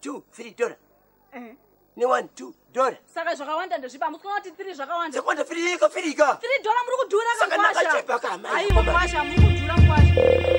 two three tora Eh. ne one two tora saka zvakawanda ndezvipa musikuona kuti three zvakawanda. Sekwanda firika firika three dollar muri kudhura kama. aiwa mukwasha muri kudhura mukwasha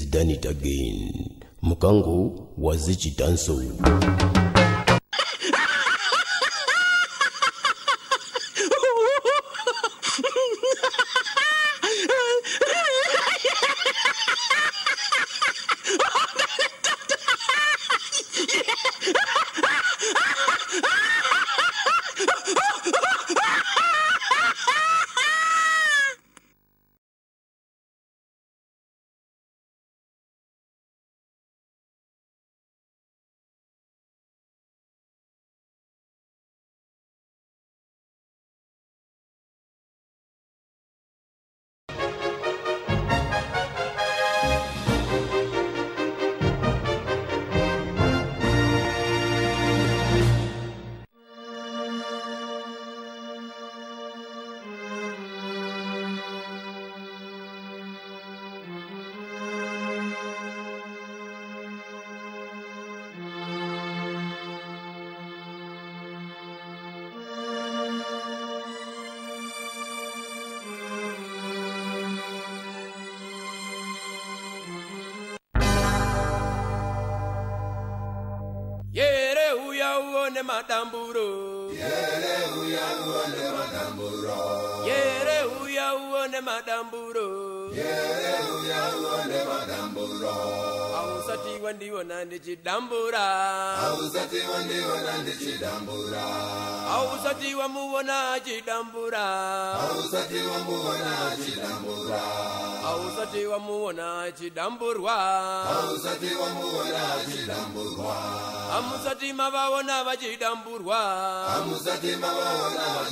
lion has done it again. Mukango was it danso. yere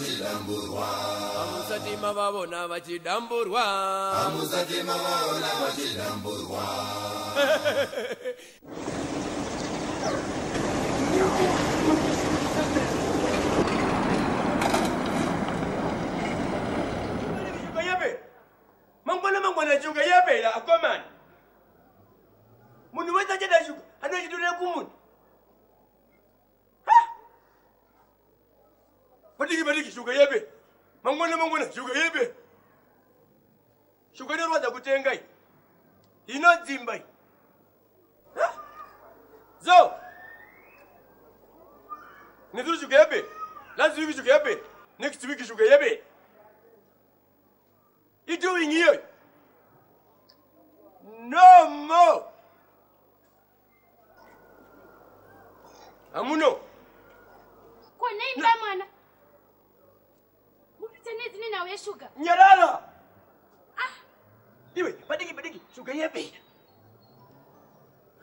achidamburwa amusati mavaona vachidamburwa. Amusati mavavona vachidamburwa. Shuka yepe mangwana mangwana shuka yepela akomani munhu wese achada shuka anochitorera kumunhu padiki padiki shuka yepe mangwana mangwana shuka yepe shuka inorwadza kutenga iyi. Inodzimba iyi. Zo! Week shuka yepe last week shuka yepe next week shuka yepe You doing here? No more. Amuno. kona imba mwana mupite nedzine nhau yeshuga Nyarara. Iwe, badiki badiki, shuga yepe.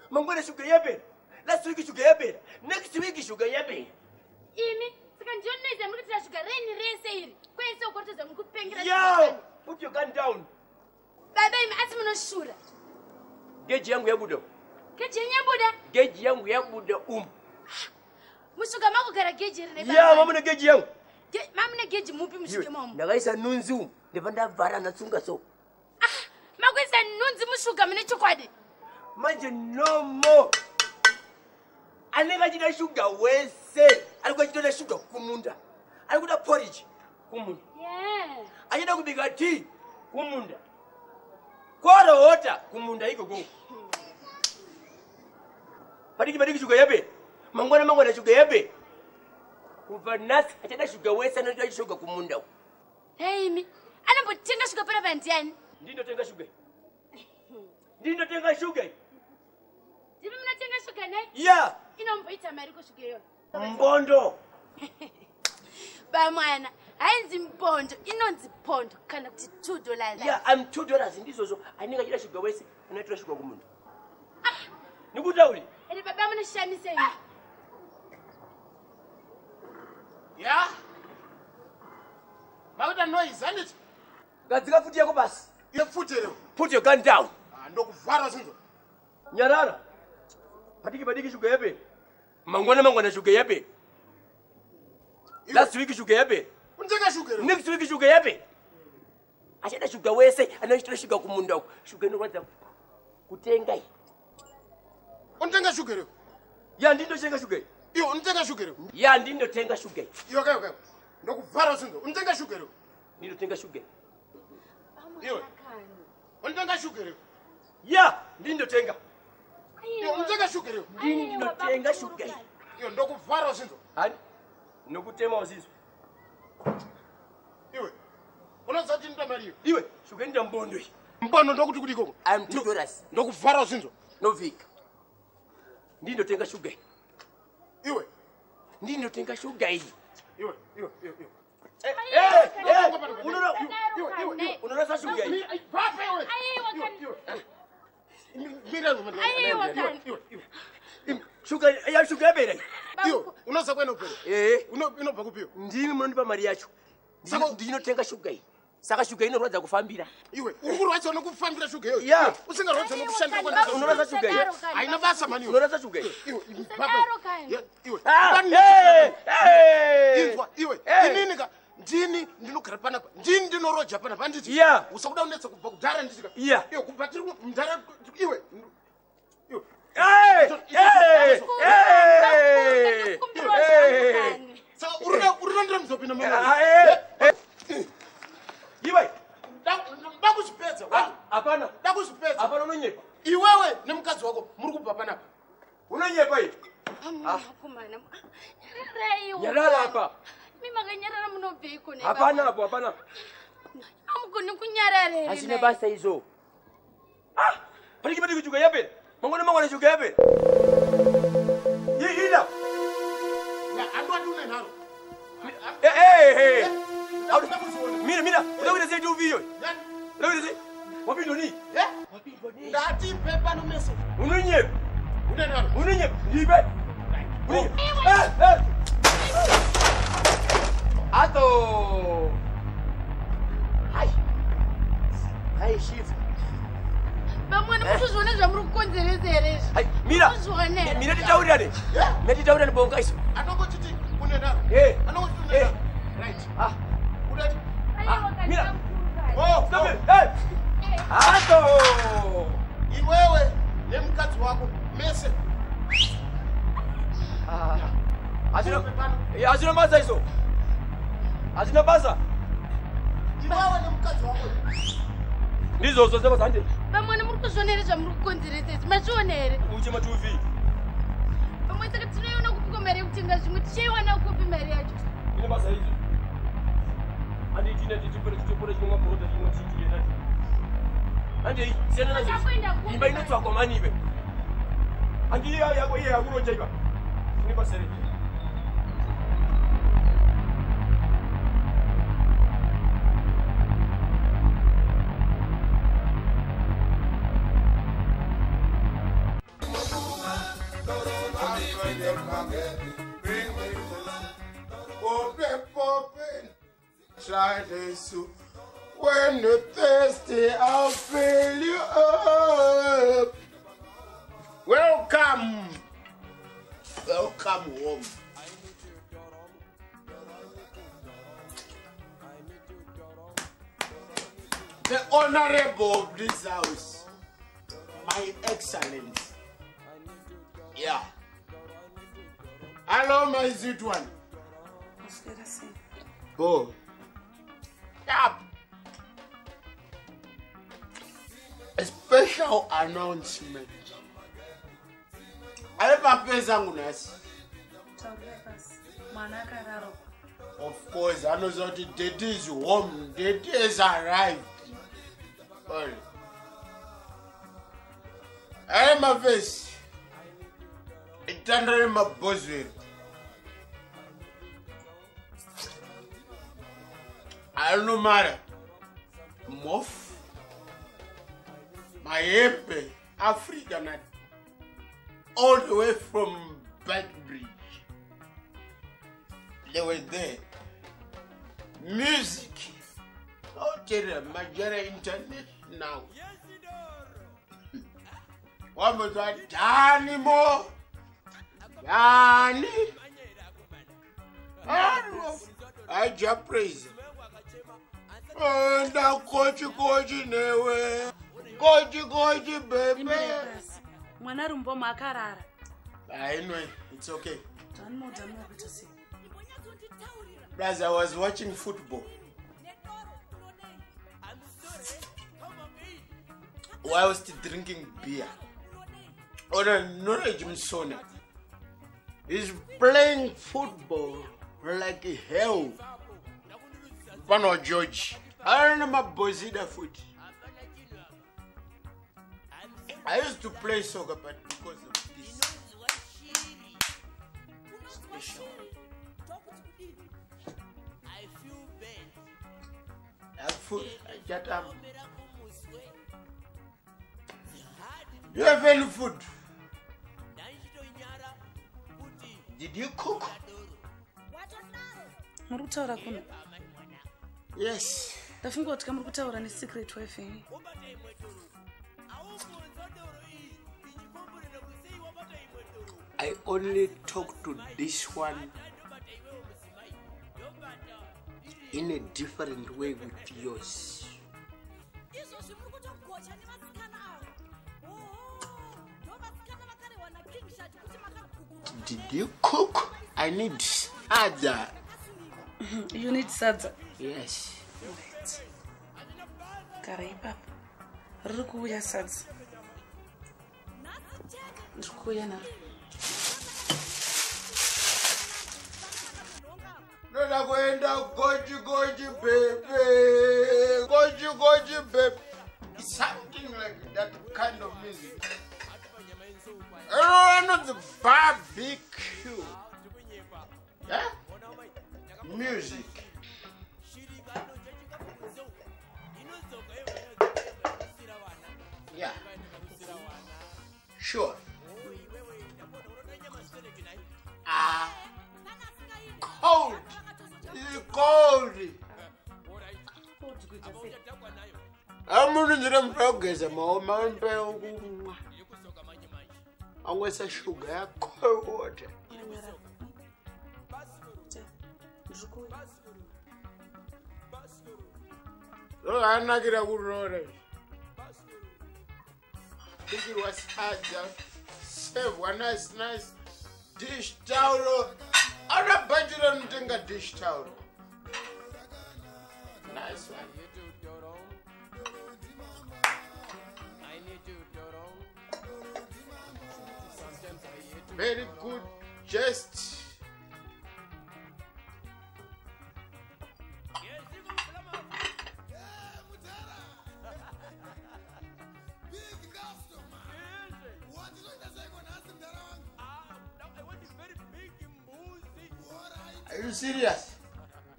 Mangwana shuga yepe. Last week shuga yepe. Next week shuga yepe. imi saka ndionnoidza muri kuitira shuga reni rese iri kwese ukorotodza muri kupengera Yo, put your gun down. baba imi asi munoshura Geji yangu yabuda. geji yenyabuda Geji yangu yabuda um. mushuga makugara geji rine Ya, mamuna geji yangu. mamune geji mupi mushuga Iwe, mamu ndakaisa nunzi umu. Ndibva ndavhara natsunga so. makuisa nunzi mushuga mune chokwadi manje no more anenge achida shuga wese ari kuachitoda shuga kumunda ari kuda porridge kumunda Yeah. achida kubika tea kumunda korohota kumunda ikoko padiki padiki shuga yape mangwana mangwana shuga yabe kubva nhasi achada shuga wese anoita chishoga kumunda uku. haimi anombotenga shuga panapa ndiani ndindotenga shuga. Ndindotenga shuga. Iyi. ndimi munotenga shuga nei ya. Inomboita mari kushuga iyoyo mbondo. Bamwana hainzi mbondo inonzi pondo kana kuti two dollars. Ya am two dollars ndizvozvo anenge achida shuga wese anoitira shuga kumunda. Nikutauri ende baba munoshamisa ini ya? Makuita noise handiti gadzika futi yako basi. Yepfuterewo put your gun down ndokuvhara sinzo nyarara. Padiki padiki shuga yape mangwana mangwana shuga yape last week shuga yape untenga shuga rewo next week shuga yape achada shuga wese anoitira shuga kumunda uku. Shuga inoratidza kutenga iyi. Untenga shuga rewo ya ndindotenga shuga iyi iwo untenga shuga rewo ya ndindotenga shuga iyi iwo kayo kayo ndokuvhara sinzo untenga shuga rewo ndindotenga shuga iyi iwe untenga shuga rewo ya ndindotenga iwo untenga shuga rewo ndindotenga shuga iyi iwo ndokuvhara sinzo hani? Nokutema uzizwa iwe unoziva kuti ndita mari iyo iwe shuga iyi ndambondo iyi mbono ndokuti kuti ikoko am two dollars ndokuvhara sinzo novhika ndindotenga shuga iyi iwe ndindotenga shuga iyi iwe iwe iwe iwe unorasa shuga iyi shuga ya shuga yapera iyi unoza kwenopera ee inobva kupiwa ndimi munondipa mari yacho Saka- ndinotenga shuga iyi saka shuga inorwadza kufambira. Iwe uri kurwadza nokufambira shuga iyoyo? Ya. usingarwadza nokushandira Unorasa kwandaa shuga iyi haina basa mani iwe. Unorasa shuga iyi iwe inini ka ndini ndinogara panapa ndini ndinoroja panapa handiti Ya. usakuda unetsa kubva kudhara nditika Ya. iwe kubva tiri mudhara iwe. Saka urirandira muzopinda Ah, mama eh, eh. iwe ndakuzvipedza ah, hapana. Ndakuzvipedza. Hapana unonyepa iwewe nemukadzi wako muri kubva panapa unonyepa iyi akomana nyararaiwo nyarara apa. Mi makanyarara munobveiko hapana apo hapana. Amugoni kunyarareri hazvina basa izvo Ah, padiki padiki shuga yapera mangwana mangwana shuga yapera ida handwati une nharo mira mira uda kuita sei tiuviyo uda kuita sei wapindoni ndatipe pano meso unonyepa une nharo unonyepa ndipe ato. Hai hai shifu vamwene mutozviona zvamuri kukonzeresa here izvi hai mira Uzvionera. mina. Titaurirane mina titaurirane bonga iso anongochiti une nharo Eh. anongoti une Eh. nharo right. Ah. Udati mira. Oh stop it. Hey. Ato iwewe nemukadzi wako mese. Hazvina Eh, hazvina basa iso hazvina basa iwewe nemukadzi wako. Ndizvozvo sevazande vamwene muri kuzviona here zvamuri kukonzeresa izvi. Mazviona here uchema tuvi vamwe saka tinoiona kupiko mari yekutenga zvimwe tichaiwana kupi mari yacho? Ine basa izvo handiitina titipore titipore chinomwa bhorota chimwe chichienda handei siyana nazvo Usakuenda kupi imba inotsvakwa manive handii yako iye yakuronja iva ine basa rei this. When you're thirsty, I'll fill you up. Welcome. Welcome home. The honorable of this house, my excellence. Yeah. Hello, my sweet one. Go. A special announcement. Pasi mwana akarara uko Of course, anoziva kuti daddy is home, daddy has arrived. Sorry. Aya mavhesi. Itanda remabhozeri. Anomara. Mof. Mahembe. Africa man. All the way from Backbridge. They were there. Music. Hotel Majara International. wambozwa dhani mo dhani aja praise enda kochi kochi newe kochi kochi bebe mwana ari muboma akarara. Anyway it's okay. Dhanimo dhanimo kuita sei? As i was watching football. Whilst drinking beer. On a knowledge msona he's playing football like hell. Pano george. Arana mabhozida futi i used to play soccer but because of this special Afu- achatam. You have any food? Did you cook? muri kutaura kuno Yes. ndafunga kuti ka muri kutaura nesecret wife yenyu I only talk to this one in a different way with yours. Did you cook? I need other. you need sadza Yes. gara ipapa riri kuuya sadza ndiri kuuya naro Noda kuenda gochi baby. Gochi gochi baby. It's something like that kind of music. The barbecue. Yeah? Music. Yeah. Sure. Ah. Cold. It's cold. amununzire mvura kugeza maoma mbeu kumwa amwesa shuga ya cold water ndiri kuuya zvakanakira kurora bikirwa sadza. Sevwa nice nice dish tauro ana bhaji ranotenga dish tauro nice one. Very good just Are you serious?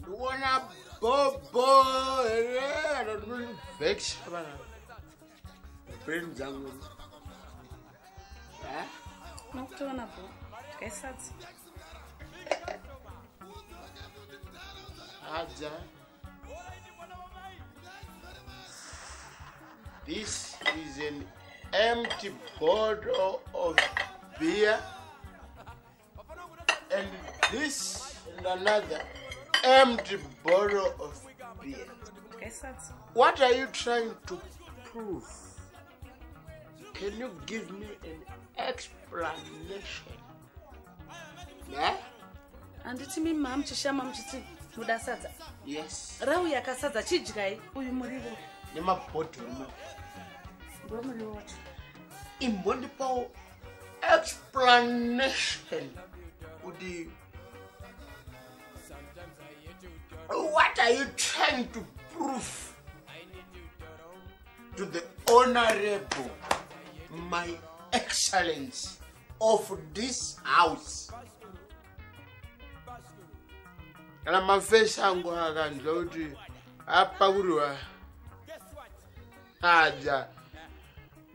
You wanna bobo here? I don't know. Vex. Brain zangu. Eh? nokutoona bho tikaisadza Aja. This is an empty bottle of beer. And this and another empty bottle of beer. What are you trying to prove? Can you give me an explanation? Yeah? handiti mimi maa muchishama muchiti muda sadza Yes. rauya akasadza chidyai uyu murivo nemabhodhoro ndo murivo wacho imbondipawo explanation the what are you trying to prove to the honorable my excellence of this house? Kana mafesi angu akanzwa kuti apakurirwa adza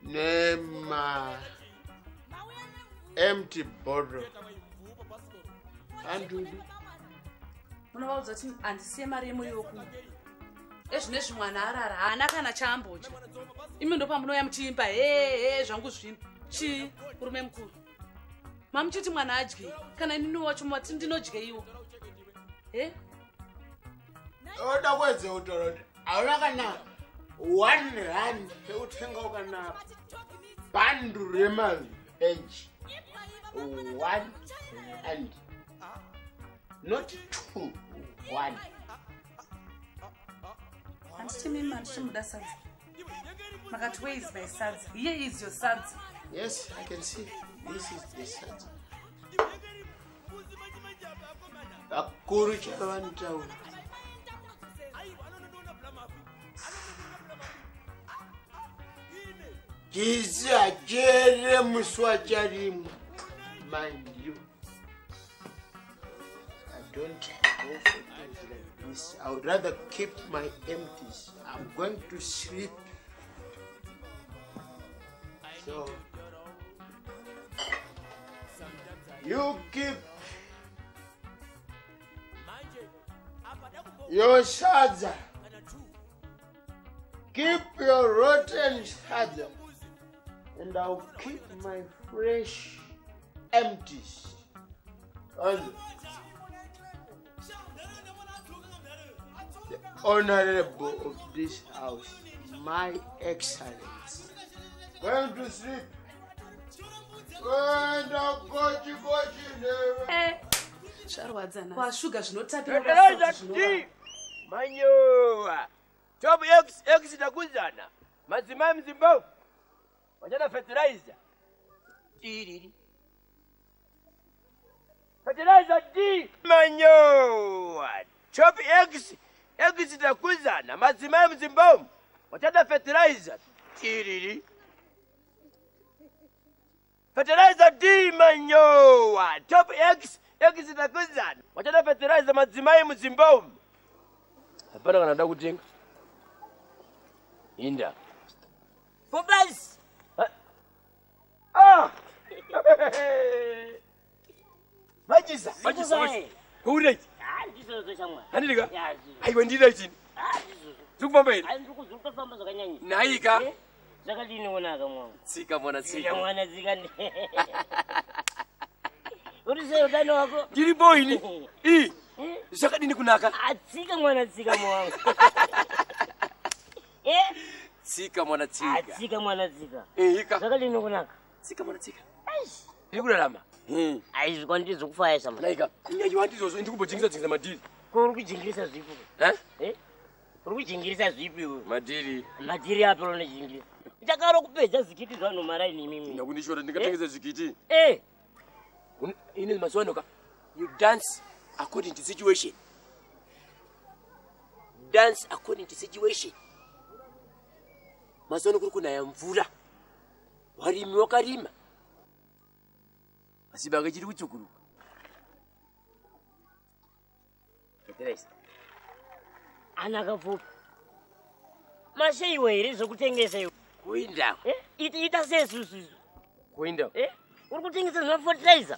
nema empty bottle. Andudu munovaudza kuti handisiye mari yemuriwo ku ezvinezvi mwana arara haana kana chaambodya imi ndo pamunouya muchiimba hehe zvangu zvino. Chii murume mukuru? Mamuchiti mwana adye kana inini wacho mati ndinodyeiwo he? Oda kwedze kutaura kuti hauna kana one rand yekutengawo kana bhandu remaveji one rand not two one. Handiti mimi handiti muda sadza? Makati where is my sadza? Here is your sadza. Yes i can see. This is the sat vakuru chava vanitaura. Jisi hachere musi wacharimwa i don't go for things like this. I would rather keep my empties. I'm going to sleep. So you keep your sadza. Keep your rotten sadza. And i'll keep my fresh empties. On honorable of this house my excellence. Going to sleep? Kwenda kochikochi neve. Zvarwadzana kwashuga Fertilizer zvinotapira D. manyowa. Top x x takuzana madzimai muzimbabwe. Wachada fertilizer. Tiriri fertilizer d manyowa. Top x x takuzana madzimai muzimbabwe wachada fertilizer. Tiriri. Fertilizer d manyowa top x takuzana wachada fertilizer madzimai muzimbabwe hapana kana da kutenga. Inda. Popeyes. Ah! machisa Machisa Ah, Ya, ndizvo. aiwa ndida chini Ah, ndizvo. tiri kufamba here Ah, ndiri kuzwa kutofamba zvakanyanya. nhaika Eh? Zvakadini onaka mwangu. tsika mwana tsika mwana zika. Uri sei utano wako? ndiripo ini i Eh? zvakadini kunaka Ah, tsika mwana tsika mwangu. Eh? tsika mwana Ah, tsika tsika mwana tsika. ihika Zvakadini kunaka. tsika mwana tsika ndiri kurarama Aizvi kwandiri zvokufaya shamwa. naika aiwa ndizvozvo ndiri kumbojingisa jingisa madhiri. Ko uri kujingirisa zvipi? Uri kujingirisa zvipi madhiri. Madhiri api unojingirisa? Ndakaro kupedza zikiti zvanhu maraini mimi. ndakundishora ndingatengesa zvikiti Eh, Un- ine mazuva anoka you dance according to situation. Dance according to situation. Mazuva ano kuri kunaya mvura. Warimi wakarima masibanga chiri kutsukuruka Fertilizer. anaka pfupi. Mashaiwa here zvokutengesa iwe. kuinda Eh? Ita sesusu. kuinda Eh? Uri kutengesa zvemafertilizer?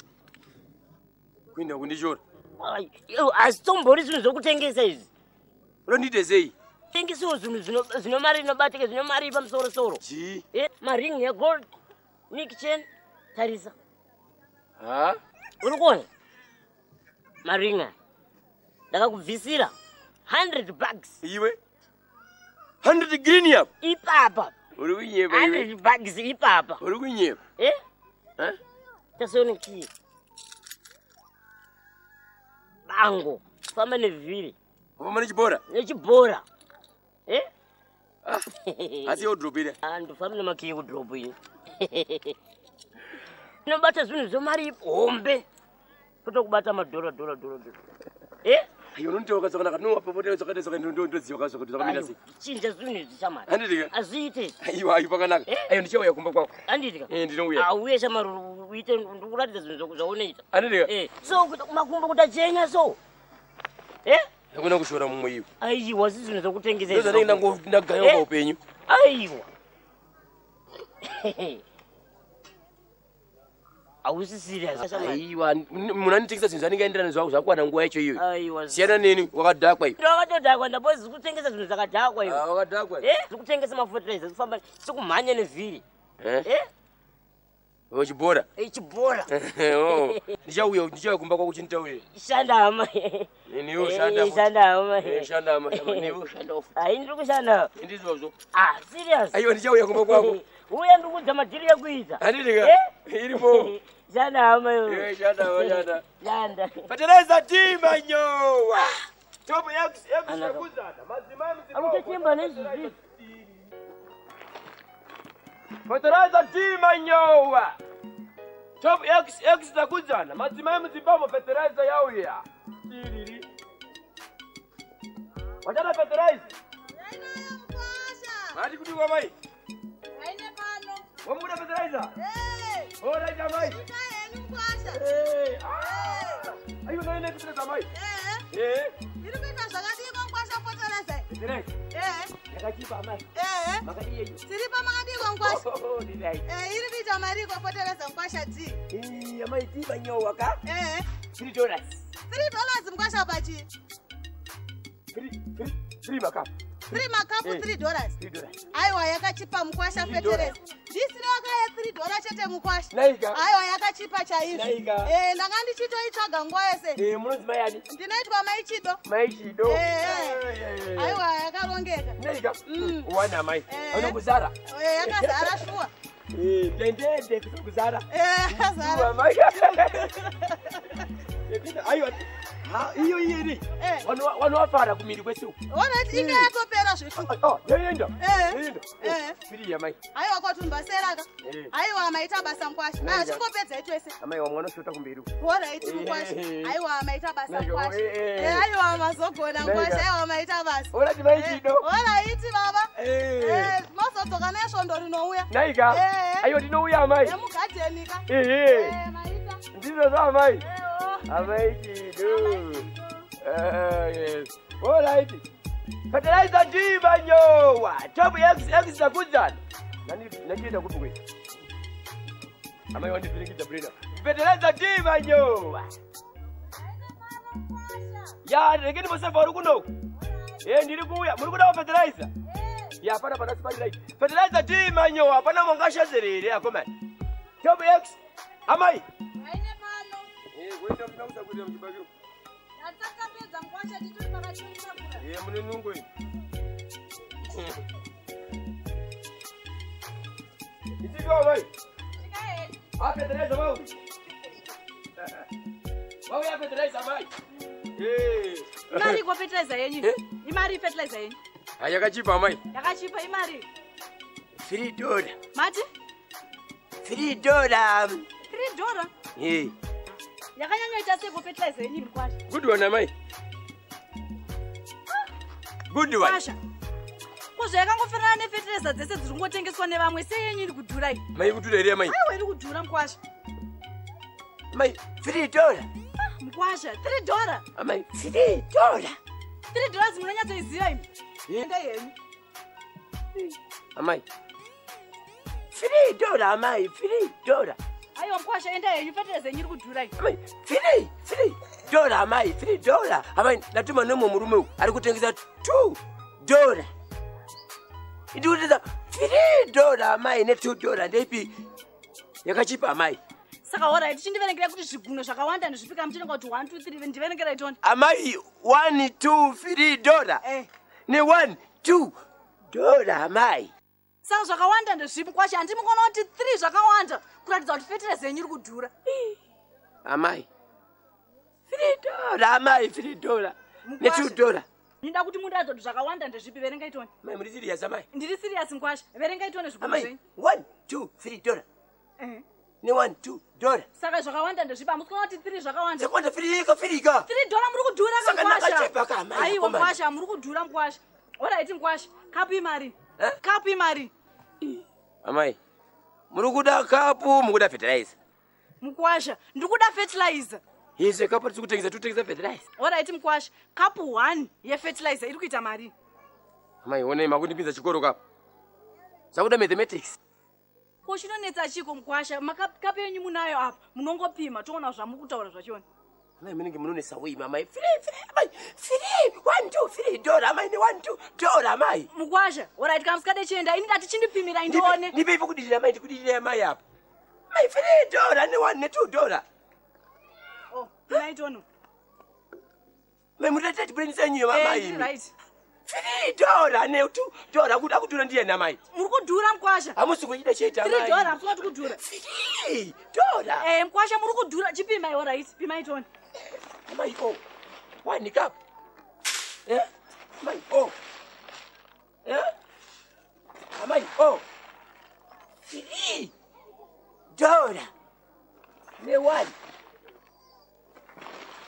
kuinda kundishora Ai, iwe asi tombori zvinhu zvokutengesa izvi. unondiite sei Tengesiwo zvinhu zvino- mari inobatika, zvino mari pamusoro soro. ji Eh, maring yegold, nick chain, tarisa. Ha Uri kuona? Maring aya. Ndakakubvisira 100 bucks. iwe 100 green yap Ipapa. uri kunyepa iwe 100 bucks ipapa. uri kunyepa Eh? Eh? Tasone chii? Bango. Famba nevhiri. wafamba nechibhora Nechibhora. Eh? asi yodrop ine Ah, ndofamba nemakiyi kudhoropu ini. Inobata zvinhu zvemari hombe. totokubata madhora dhora dhora dhora. E iwe unonditoka zvakanaka tinowapopotera zvakaita zvaka ndoziva kazvo kuti zvakamira sei chinja zvinhu izvi shamari handitika hazviite aiwa aiwa pakanaka. Eh? aiwa ndichauya kumba kwako. Handitika Eh, ndinouya. Auye shamari uite ndikuratidza zvinhu zvaunoita. Handitika Eh, so kuita makumbo kuti achenya so. E hakuna kushora mumwe iwe. Aiwa si zvinhu zvokutengesa ndozvanenge ndagaya Eh? paupenyu aiwa hausi serious shamari aiwa munhu anotengesa zvinhu zvanenge aenderana zvako zvakwana nguva yacho iyoyo aiwa siyana neni wakadhakwa iwe ndakatodhakwa ndapo zikutengesa zvinhu zvakadhakwa iwe Ah, wakadhakwa Eh, zikutengesa mafertilizer zikufamba sikumhanya nevhiri. Eh? Eh, wechibhora eh, chibhora. Oh, ndichauya ndichauya kumba kwako uchinditaurira shanda hama niwo shanda futi. shanda hama shanda hama shanda niwo shanda futi. hai ndiri kushanda ndizvozvo ah serious. Aiwa ndichauya kumba kwako uya ndiri kudza madhiri ekuita handitika Eh? iripo. Shanda hama iwe Eh, fertilizer tima nyowa. Top x x Anaka. nakuzana madzimai akutochemba nezvizvi. Fertilizer tima nyowa. Top x x nakudzana madzimai muzimbabwe fertilizer yauya tiriri watana fertilizer mati kuti kwamai wamuda fertilizer oraita mai Eh, ah. aiwa naine fertilizer mai eh? Irikuita zvakadiko nkwasha potereze fertilizer yakachipa mai makadi yenyu tiri pamakadiko nkwasha Oh, ndidai iri kuita mariko potereze nkwasha t Eh, amai tima nyowa ka? Eh, three dollars three dollars nkwasha pachi three three three makapu three makapu three dollars. aiwa yakachipa mukwasha Three fetereze ndisina wakaye three dollar chete mukwasha. Aiwa yakachipa chaizvo. Eh, ndanga ndichitoitsvaga nguva yese. Eh ndinoitwa maichido. Mai chido Eh, aiwa yakarongeka. Mm. wana mai. Eh. auna kuzara Eh, yakazara shuwa. Ndendende kuzara yakazara Iyo Eh. wanowafara kumiri kwesuku onati yatopera mai. Kwatumbaseraka maita basa twese kumberi oraiti maita basa mazogona maita basa orati oraiti baba. Mozodzoka nesvondo rinouya naika? Aiwa ndinouya emugadhenika ndizvo zvamai Ewo. amai chido olrit fertilizer ndimanyowa top x nakudzana nachienda kupi kwei amai wandivhiringidza breda fertilizer ndimanyowa ya rekeni musefa uri kunoku e ndiri kuuya muri kudawo fertilizer? Ya hapana pana siparirit fertilizer ndimanyowa hapana mangashazerere akomani top x amai Pano. kuenda kuna kusakuita muchibakiro Ndatakapedza nkwasha titori pakati pekura. ye mune nungo itikawo vai Chikaeni. afetereza vauyi vauya afetereza mai imari iko fertilizer yenyu? Eh? imari fertilizer yenyu? Ayakachipa mai. Yakachipa imari. Three dola mati? Three dola three dollar yakanyanyoita seiko fertilizer yenyu iri kwasha good one amai. Good one. Kwasha. Kozvo yakangofanana nefertilizer dzese dziri kungotengeswa nevamwe sei yenyu iri kudhurai mai kutula here mai aiwa iri kudhura mukwasha mai three dola mukwasha three dollar. Amai three dola three dollars munonyatsoiziva imi enda yenyu amai. Three dola amai three dola aiwa mukwasha enda yenyu fertilizer yenyu iri kudhurai three three dola amai three dola. Amai natuma nemwe murume uyu ari kutengesa two dola. Indi kutengesa three dola amai netwo dola ndeipi yakachipa amai. Saka orit chindiverengerai kuti zviguno zvakawanda ndezvipika muchinenge kuti one two three ndiverengerai toni amai one two three dola. Eh. ne one two dola amai saka zvakawanda ndezvipi kwasha handimukona kuti three zvakawanda kuratidza kuti fertilizer yenyu iri kudhura. Amai. Dola amai three dola ne two Mukwasha. dola ndinoda kuti mundiratidza kuti zvakawanda ndezvipi? Verengai toni amai muri serious amai? Ndiri sirias nkwasha verengai toni zviguno amai zvenyu. one two three dola Eh. ne1 2 dora saka zvakawanda ndezvipa musikona kuti 3 zvakawanda. Sekwanda firika firika 3 dora muri kudhura kama, aiwa komana. mukwasha muri kudhura mukwasha oraiti mukwasha kapi mari? Kapi mari? Amai muri kuda kapu mukuda fertilizer. Mukwasha ndiri kuda fertilizer. Yese kapu tiri kutengesa totengesa fertilizer. Oraiti mukwasha kapu 1 yefertilizer iri kuita mari? Amai onei makundipinza chikoro kapu. Sakuda mathematics. Ko chinonetsa chiko mukwasha makapu yenyu munayo apa? Munongopima toona zvamuri kutaura zvachona amai munenge munonesa wei mamai firi firi amai. Firi one two firi dora amai ne one two. Dora amai. Mukwasha oraiti kana musikade chienda ini ndati chindipimira indione ndipeipo kudidira amai ndikudidirira amai apa amai firi dora ne one ne two dora Oh, pimai tono mai mutata chipureni senyu Eh, mamai ndiri right. Firi dora ne two dora kuda kudhura ndiyena amai. Muri kudhura mukwasha hamusi kuchida cheta tiri dora amai hamusingati kudhura firi dora Eh, mukwasha muri kudhura chipimai oraiti pimai toni Mai o. Why ni kap? Eh? Mai o. Eh? Mai o. Sidi. Dora. Me one.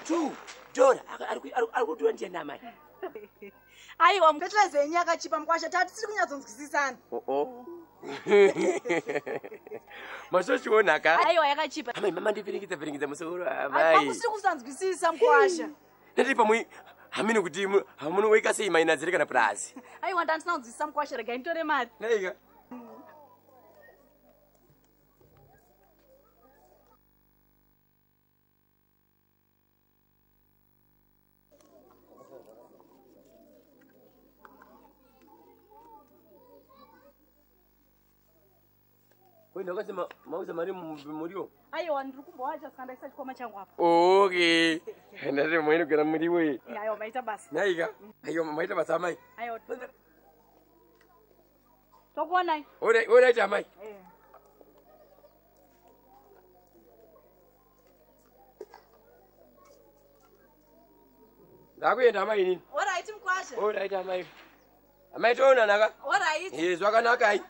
Two. Dora. Arikutuendia na mai. Aiwa mukatira zenyu yakachipa mukwasha tati tiri kunyatsonzwisisana. Oh oh. oo masochionaka aiwa yakachipa. Amai mama ndivhiringidza vhiringidza musoro aiwa amai. kusiri kusanzwisisa mukwasha ndati pamwe hamini kuti mu- hamunowaika sei mainadziri kana purazi. Aiwa ndandisina kunzwisisa mukwasha regai nditore mari. Naika ndakati mauza mari muriwo. Aiwa ndiri kumbowacha saka ndaisa chikwama changu apa. Okay. Ndati mwainogara muriwo iyi. Aiwa maita basa naika? Aiwa maita basa amai. Aiwa tokuonai oraiti amai. Eh. ndakuenda amai inini oraiti mukwasha oraiti amai. Amai toonanaka oraiti e zvakanaka ai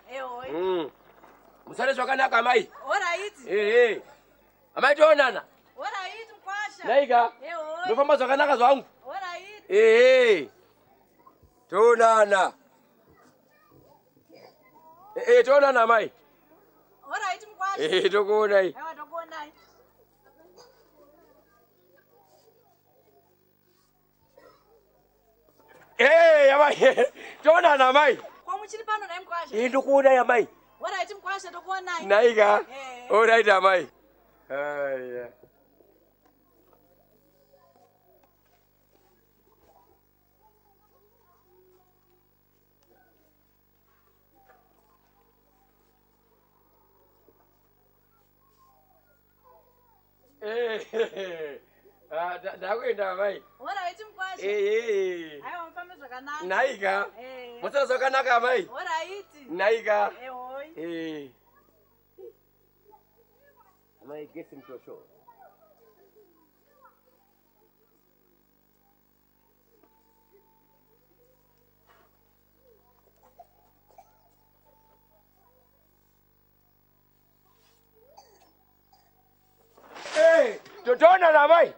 musare zvakanaka amai oraiti ehe. Amai toonana oraiti mukwasha? Naika? Ndofamba zvakanaka zvangu. Ehe. Toonana ee toonana mukwasha? Ehe tokuonai. Ee amai toonana amai kwamuchiri pano nai mukwasha? Ee ndokuonai amai oraiti mukwasha tokuonai naika Eh. oraiti amai aya Eh, ah, nda- ndakuenda amai oraiti mukwasha ee aiwa mufambe zvakanaka. Naika Eh. musara zvakanaka amai oraiti naika Eh. Amai gesi mtosho. Eh, totona na mai.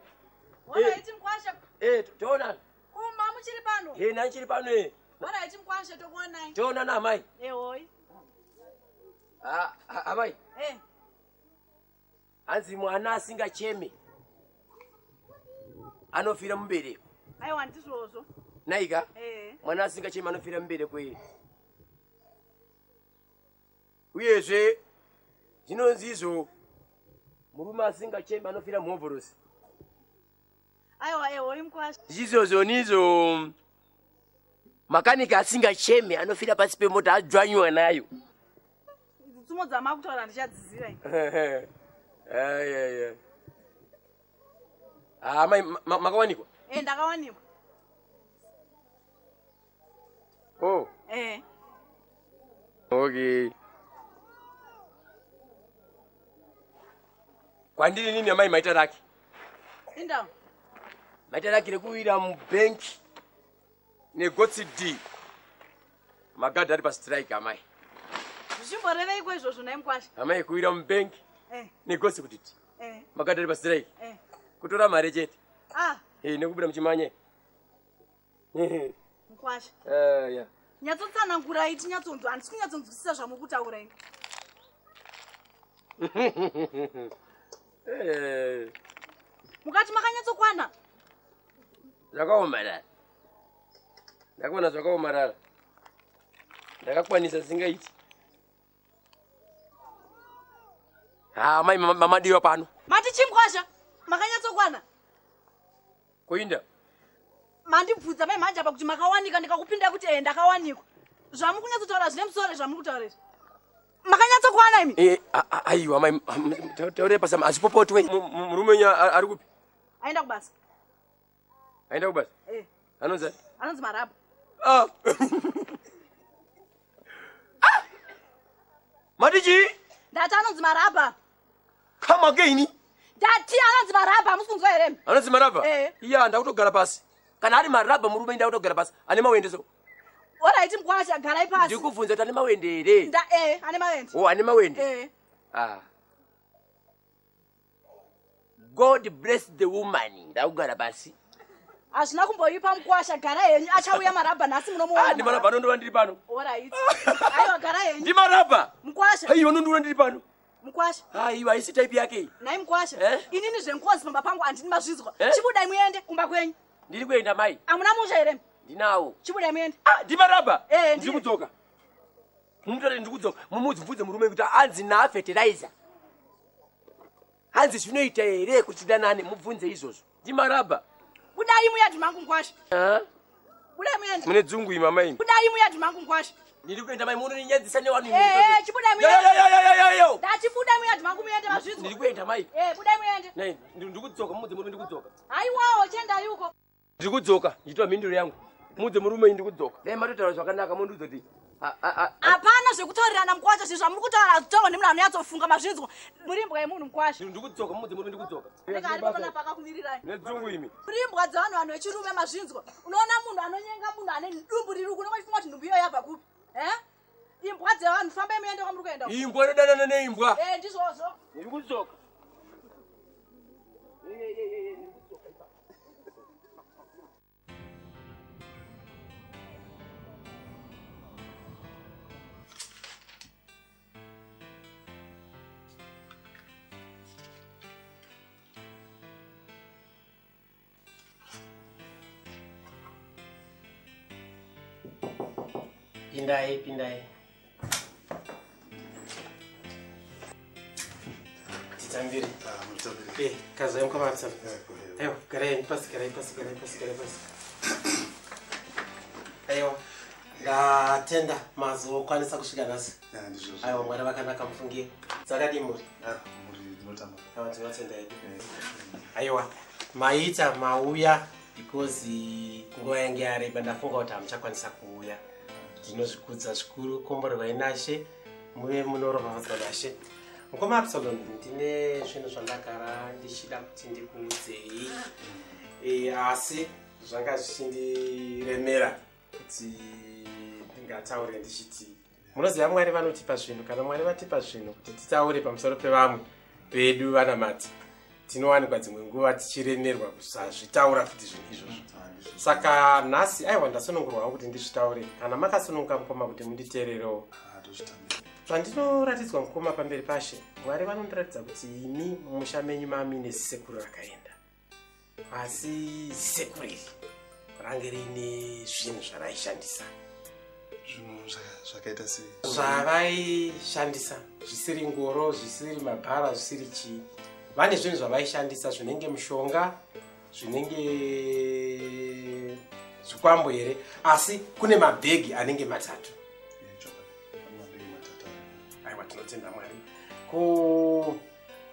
Oraiti mukwasha Eh, totona. kuma muchiri pano Eh, nanchiri pano eh. oraiti mukwasha tokuonai Tona na mai. ehoi Ah, ah, amai. Eh. Anzi mwana asingacheme. Anofira mubereko. aiwa ndizvozvo Naika. Eh. mwana asingachemi anofira mubereko iyi uyezve zvinonzi izvo murume asingachemi anofira muhovhorosi aiwa ehoi mukwasha zvichizozvo nizvo makanika asingachemi anofira pasi pemota adzvanyiwa nayo. Tsumo dzamakutaura ndichadziziva ini. Ayaya amai makawanikwa? Eh, ndakawanikwa. O Eh. okay. Kwandiri nini amai maita rake? Indau maita rake rekuwira mubhenki negotsi d magadhi ari pastrike amai. Zvichimboreveiko izvozvo nai mukwasha amai kuwira mubhenki Eh. negosi kutiti Eh. makatari pasiraiki Eh. kutora mari chete. Ah. Eh, nekubuda muchimanye. Mukwasha Ah, ya. Nyatsotsanangurai tinyatsonzwa handisi kunyatsonzwisisa zvamukutaura ini. Eh, mukati makanyatsokwana zvakaomarara. Ndakaona zvakaomarara. Ndakakwanisa zvisingaiti. Ha mai mama- mamadiwa pano. Mati chimkwasha makanyatsokwana kuinda mandibvudza mai manje apa kuti makawanika ndikakupinda kuti e ndakawanikwa. Zvamuri kunyatsotaura zvine musoro zvamuri kutaura izvi makanyatsokwana imi Eh, aiwa mai taurei pasama Mu- mu- murume wenyu ari kupi? Aenda kubasa aenda kubasa Eh. anonzi anonzi maraba Ah. Ah. mati chii ndati anonzi maraba. Come again? Ndati anonzi maraba hamusi kunzwa here? Anonzi marabha Eh. iya ndakutogara pasi. Kana ari marabha murume ndakutogara pasi ane mawende so? Oraiti mkwasha garai pasi ndikubvunza kuti ane mawende here? Nda e ane maende o ane mawende? E Ah. god bless the woman. Ndakugara pasi hazvina kumboipa mukwasha gara henyu achauya marabha nhasi Ah, ndi marabha munomuona anondova ndiri pano. Aiwa gara henyu. Ndi marabha? Mukwasha aiwa nondova ndiri pano? Mukwasha aiwa haisi taipi yake iyi. Nai mukwasha Eh? inini zvenkozi pamba pangu handini mazvizwa. Eh? chibudai muende kumba kwenyu. Ndiri kuenda mai. Hamuna musha here ndinawo. Chibudai muende. Ah, ndi marabha? Eh, ndiri kudzoka mumutati ndiri kudzoka mumudzi murume kuti anzi nafertilizer hanzi zvinoita here kuti danane mubvunze izvozvo? Ndi marabha budai muyadhi mangu mukwasha Ah, budai muende mune dzungu ima maini? Budai muyadhi mangu mukwasha ndiri kuenda mai munoninyadzisa nevanhu Eh, chibudai muende yoyoyoyoyoyo ndati budai muyadhi mangu muende mazvizwa. Ndiri kuenda mai. Eh, budai muende Nai, ndiri kudzoka mumudzi murume ndiri kudzoka haiwawo chendai uko ndiri kudzoka ndichitora mhinduro yangu. Mudzi murume ndiri kudzoka dai matotaura zvakanaka mundiudza hapana zvekutaurirana mukwasha zvinhu zvamuri kutaura hazvitaurwa nemunhu anonyatsofunga mazvinzwa. Muri imbwa yemunhu mukwasha ndiri kudzoka mumudzi murume ndiri kudzoka rega ari pamona pakakumirirai nedzungu imi. Muri imbwa dzevanhu vanhu vechirume mazvinzwa. Unoona munhu anonyenga munhu ane dumbu riri uku unonga chifunga kuti ndumbu iyo yabva kupi? E imbwa dzevanhu fambai muende kwamuri kuenda imbwa inodanana neimbwa Eh, ndizvozvo ndiri kudzoka pindai pindai titambire. Eh, kama safi aiwa garai pasi garai pasi garai pasi garai pasi. Aiwa ndatenda mazokwanisa kusvika nhasi aiwa mwari vakanaka mufungie dzakadii muri? Aiwa tinotenda hedu aiwa maita mauya because nguva yange yareba ndafunga kuti hamuchakwanisa kuuya ndinozvikudza zvikuru komborerwai nashe muve munoropafadzwa nashe. Mukoma absalon ndine zvinhu zvandagara ndichida kuti ndikuudzei. E, asi zvanga zvichindiremera kuti ndingataure ndichiti munoziva mwari vanotipa zvinhu kana mwari vatipa zvinhu kuti titaure pamusoro pevamwe vedu vanamati tinowanikwa dzimwe nguva tichiremerwa kusazvitaura futi zvinhu izvozvo. Saka nhasi aiwa ndasunungurwa hangu kuti ndizvitaure. Kana makasununguka mukoma kuti munditeererewo zvandinoratidza mukoma pamberi pashe mwari vanondiratidza kuti imi mumusha menyu mamine zisekuru rakaenda. Asi zisekuru iri range riine zvinhu zvaraishandisa. Zvinhu zvaka- zvakaita sei zvavaishandisa zvisiri ngoro zvisiri mabhara zvisiri chii vane zvinhu zvavaishandisa zvinenge mushonga zvinenge zvikwambo here asi kune mabhegi anenge matatu. Aiwa tinotenda mwari. Ko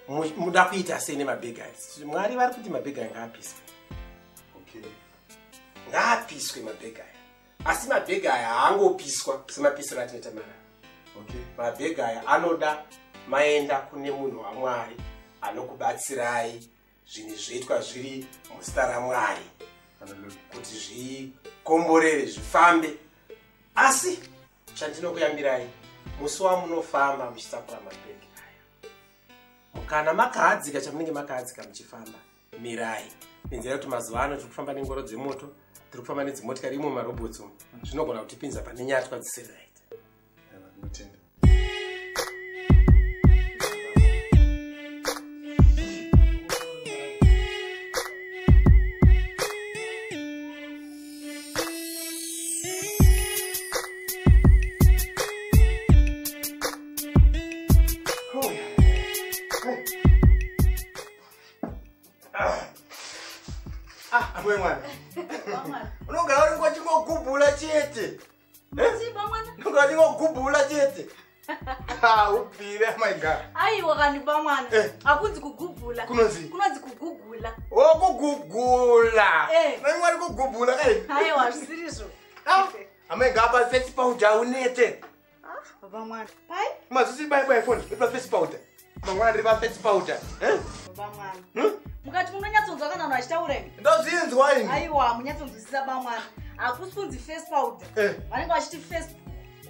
mu- muda kuita sei nemabhegi aya? Mwari vari kuti mabhegi aya ngaapiswe? Ngaapiswe mabhegi aya. Asi mabhegi aya haangopiswa semapisiro atinoita marara mabhegi aya anoda maenda kune munhu wamwari anokubatsirai zvinhu zvoitwa zviri muzita ramwari. Kuti zvikomborere zvifambe. Asi chandinokuyambirai musi wamunofamba muchitakura mabhegi aya. Kana makahadzika chamunenge makahadzika muchifamba mirai. Nenzira yekuti mazuva ano tiri kufamba nengoro dzemoto tiri kufamba nedzimotikari imo marobhots umu. Zvinogona kutipinza pane nyatwa dzisiri right kandiba mwana Eh. hakunzi kugubhula Kunonzi? kunonzi kugugula. Wokugugula Eh. naimwari kugubhula kai aiwa zvisirizvo amai ngapa face powder unete baba mwana pai mazusi bai bai phone ipa face powder. Mangwana ndiri pa face powder eh? Baba mwana mukati munonyatsonzwa kana vanhu vachitaura imi ndozvinzwa ini. Aiwa munyatsonzwisisa ba mwana hakusi kunzi face powder. Eh. vanenge vachiti facebook.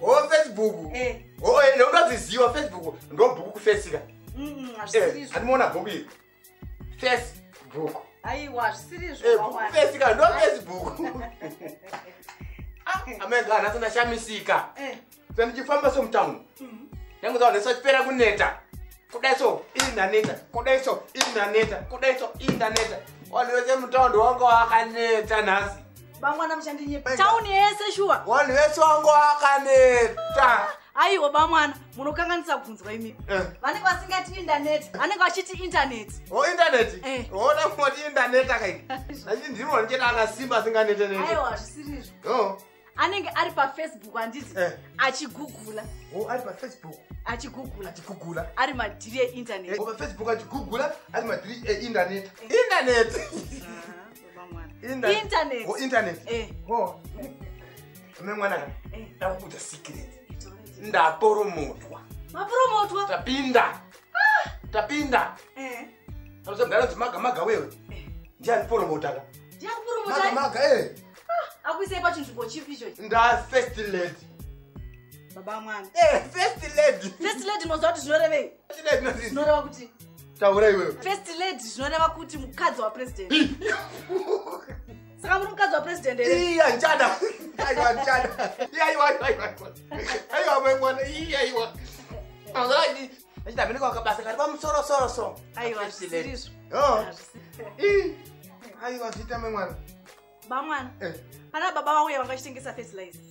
O facebook. Eh. o eh, neunodziziva facebook. Ndobhuku kufesika Eh, handimuona bhuku iri facebook. Aiwa zvisirizvo Eh, ba bhuku mwana fesika ndo facebook amenga nhasi ndashamisika Eh. sandichifamba somutauni nyange zaonesa chipera kuneta. Kudai so indaneta kudai so indaneta kudai so indaneta. Vanhu vese mutaundi wanga wakaneta nhasi ba mwana muchandinyepa tauni yese shuwa vanhu vese wanga wakaneta aiwa ba mwana munokanganisa kubvunzwa imi. Eh. vanenge vasingati indaneti vanenge vachiti intaneti o indaneti Eh. oda kumoti indaneta kai achi ndiro ndicheta akasimba asinganetenete aiwa zvisirizvo o anenge ari pafacebook handiti Eh. achigugula. O ari pafacebook achigugula. Achigugula? Ari madhiri eintaneti o pafacebook achigugula ari madhiri eindaneti indaneti Eh. o ame mwanaka Eh. ndakuudza secret ndaporomotwa. Mapromotwa tapinda. Tapinda. Anozogaranzi maga maga wewe? Ndiani poromotaka maga ndiakupromota maga e akuisei pachinzvimbo chipi ichochi nda first lady. Baba mwana Eh, first lady. First lady noziva kuti zvinorevei zvinoreva kuti taura iwewe first lady zvinoreva kuti mukadzi wapresident saka muri mukadzi wapresident here iya nchada aiwa nchada aiwa aiwa aiwa mwana iya aiwa azalani achida mene kwakabasa kari pamusorosoro so aiwa Oh. Ih, aiwa zviita memwana ba mwana Eh. pana baba vauya vanga vachitengesa fertilizer.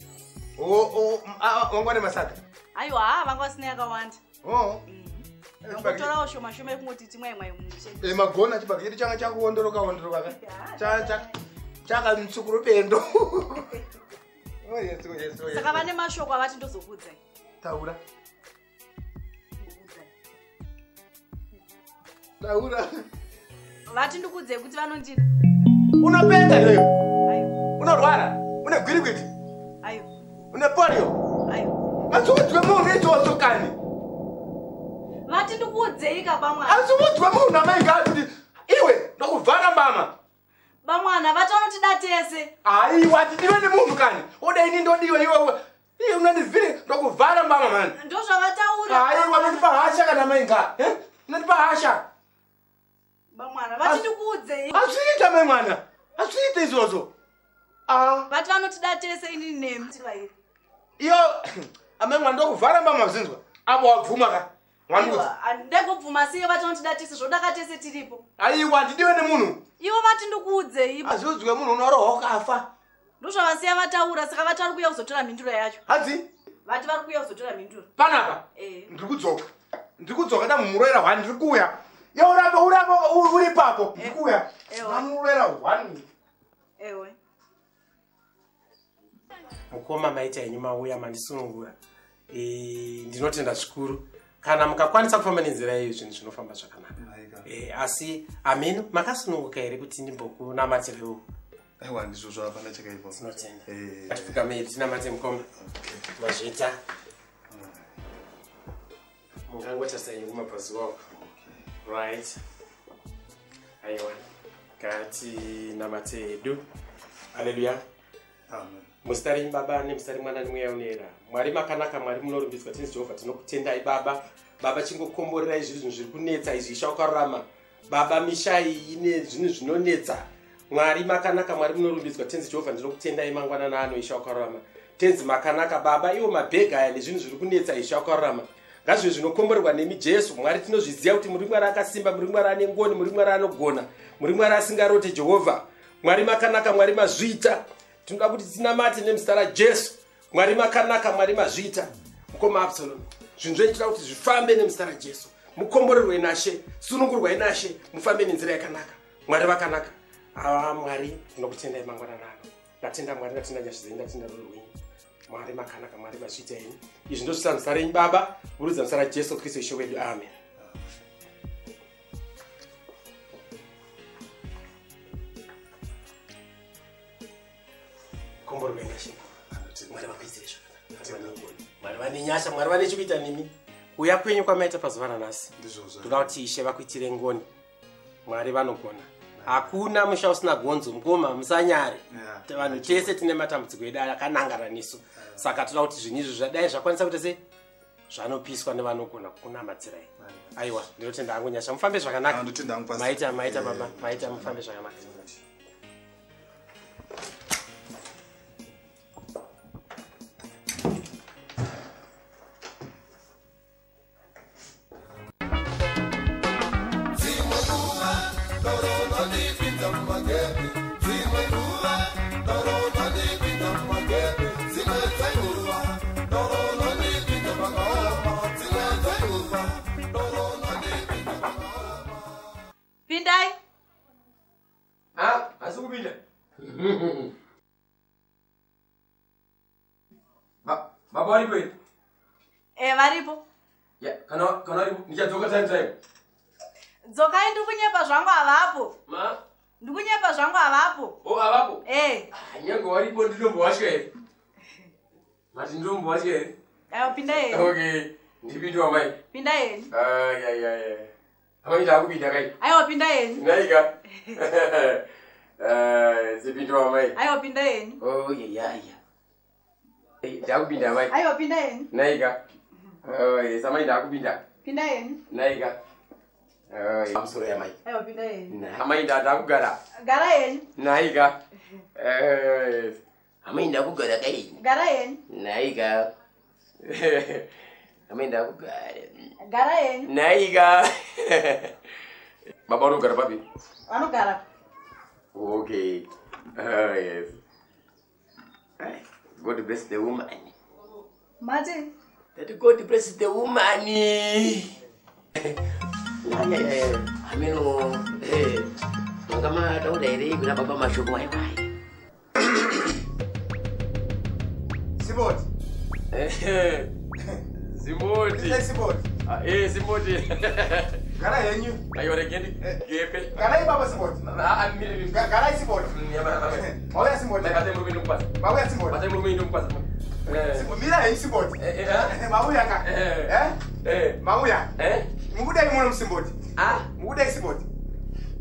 Wangwane masaka. Aiwa ha vanga vasina yakawanda Oh. vangotorawo shoma shoma yekungoti timwe mwai mushe Eh, magona chibage chedu changa chakuondoroka ondoroka chakamutsukuru bendo. Oh, Yesu, Yesu. saka vane mashoko avati ndozokudzai taura. Taura. Vati ndikudzai kuti vanondida unopenda aiwa unorwara? Une gwirikwiti? Aiwa une polio? Aiwa asiudzwe munhu idzodzo kani vati ndikuudzei kaba mwana asiudzwe munhu amainga kuti iwe ndokuvhara mbama bamwana vati vanotida tese aiwa tidiwe nemunhu kani? Odaini ndodiwe iwewe iye unondivhiri ndokuvhara mbama mani? Ndozvavataura aiwa nondipa hasha kana mainga? Nondipa hasha. Bamwana vati ndikuudzei asviita mai mwana asviita izvozvo vati vanotida tese inini nemi tivairi iyo amai mwana ndokuvhara mbama zinzwa avo wabvuma ka ndegobvuma siye vati vanotida tese zvodaka tese tiripo? Aiwa ndidiwe nemunhu. Ivo vati ndikuudzei aziudzwe munhu unorohwa ukafa ndozvavasiya vataura saka vati vari kuuya kuzotora mhinduro yacho. Hadzi vati vari kuuya kuzotora mhinduro. Panapa? Eh. ndiri kudzoka ndiri kudzoka damumuroera hwani ndiri kuuya ye urapo urapo u- uri papo ndiri kuuya Ewa. damuroera hwani ewe. Mukoma maita henyu mauya mandisunungura. Eh, ndinotenda zvikuru kana mukakwanisa kufamba nenzira iyo zvinhu zvinofamba zvakanaka. Eh, asi ameno makasununguka here kuti ndimbokunamatirewo aiwa ndizvo zvavafana chakaipo tinotenda. Eh, atifika mei tinamate mukoma mazvita. Mungangotarisa henyu kumapazuva uko right. Aiwa. Ngatinamate hedu. Aleluya muzita renyu baba nemuzita remwana nemweya unoera mwari makanaka mwari munorumbidzwa. Tinzi jehovha tinokutendai baba? Baba chingokomborerai zviri zvinhu zviri kunetsa izvi ishakarurama baba misha iyi ine zvinhu zvinonetsa. Mwari makanaka mwari munorumbidzwa. Tenzi jehovha ndinokutendai mangwanana ano ishakarurama tenzi makanaka baba. Iwo mabhega aya nezvinhu zviri kunetsa ishakarurama ngazvive zvinokomborerwa nemi jesu. Mwari tinozviziva kuti muri mwari akasimba muri mwari ane ngoni muri mwari anogona muri mwari asingarote jehovha. Mwari makanaka mwari mazviita. Tinoda kuti tinamate nemuzita rajesu mwari makanaka mwari mazviita. Mukoma absalom zvinhu zvoitira kuti zvifambe nemuzita rajesu. Mukomborerwe nashe sunungurwai nashe mufambe nenzira yakanaka. Mwari vakanaka ava mwari tinokutendai mangwanana ano. Ndatenda mwari ndatenda nyasha dzenyu ndatenda rudo rwenyu. Mwari makanaka mwari mazviita henyu izvi ndozvisa muzita renyu baba. Burudza muzita rajesu kristu ishe wedu. Amen. Komborerwai nashe mwari vakuitire zvakanaka. Mwari vane nyasha mwari vane chikuita nemi. Kuya kwenyu kwamaita pazuva ranhasi. Toda kuti ishe vakuitire ngoni. Mwari vanogona. Hakuna musha usina gonzo mukoma musanyare. Vanhu tese tine matambudziko edu akanangana nesu saka toda kuti zvinhu izvi zvadai zvakwanisa kuita sei? Zvanopiswa nevanogona kunamadzirai aiwa ndinotenda hangu nyasha. Mufambe zvakanaka. Maita maita baba. maita mufambe zvakanaka baba waripo here e varipo. Kana kana waripo ndichadzoka time time. Dzokai ndikunyepa zvangu havapo ma? Ndikunyepa zvangu havapo o avapo? E nyange waripo ndinombowatya here? Mati ndinombowatya here? Aiwa pindai heni okay ndipindiwa mai. Pindai heni ayayaya amai ndakupinda kai? Aiwa pindai heni naika sipindiwa mai aiwa pindai heni oyeyaya ndakupinda mai aiwa pindai heni naika samai ndakupinda pindai heni naika pamusoro yamai aiwa pindai heni amai ndakugara gara heni naika amai ndakugara kai gara heni naika amai ndakugara gara heni naika baba unogara papi? Vanogara okay oh, yes god bless the woman. Mati that god bless the woman. Amino manga mataura here kuna baba mashoko waiwai Siboti. simoti. Siboti. eh simoti Gara yenyu. aiwa regendi gepe Gara ibaba Siboti. Gara Siboti. Mauya Siboti. Mauya Siboti. Mira yenyu Siboti. Mauya ka. Eh? Mauya. Mukudai muno Msimboti. Mukudai Siboti.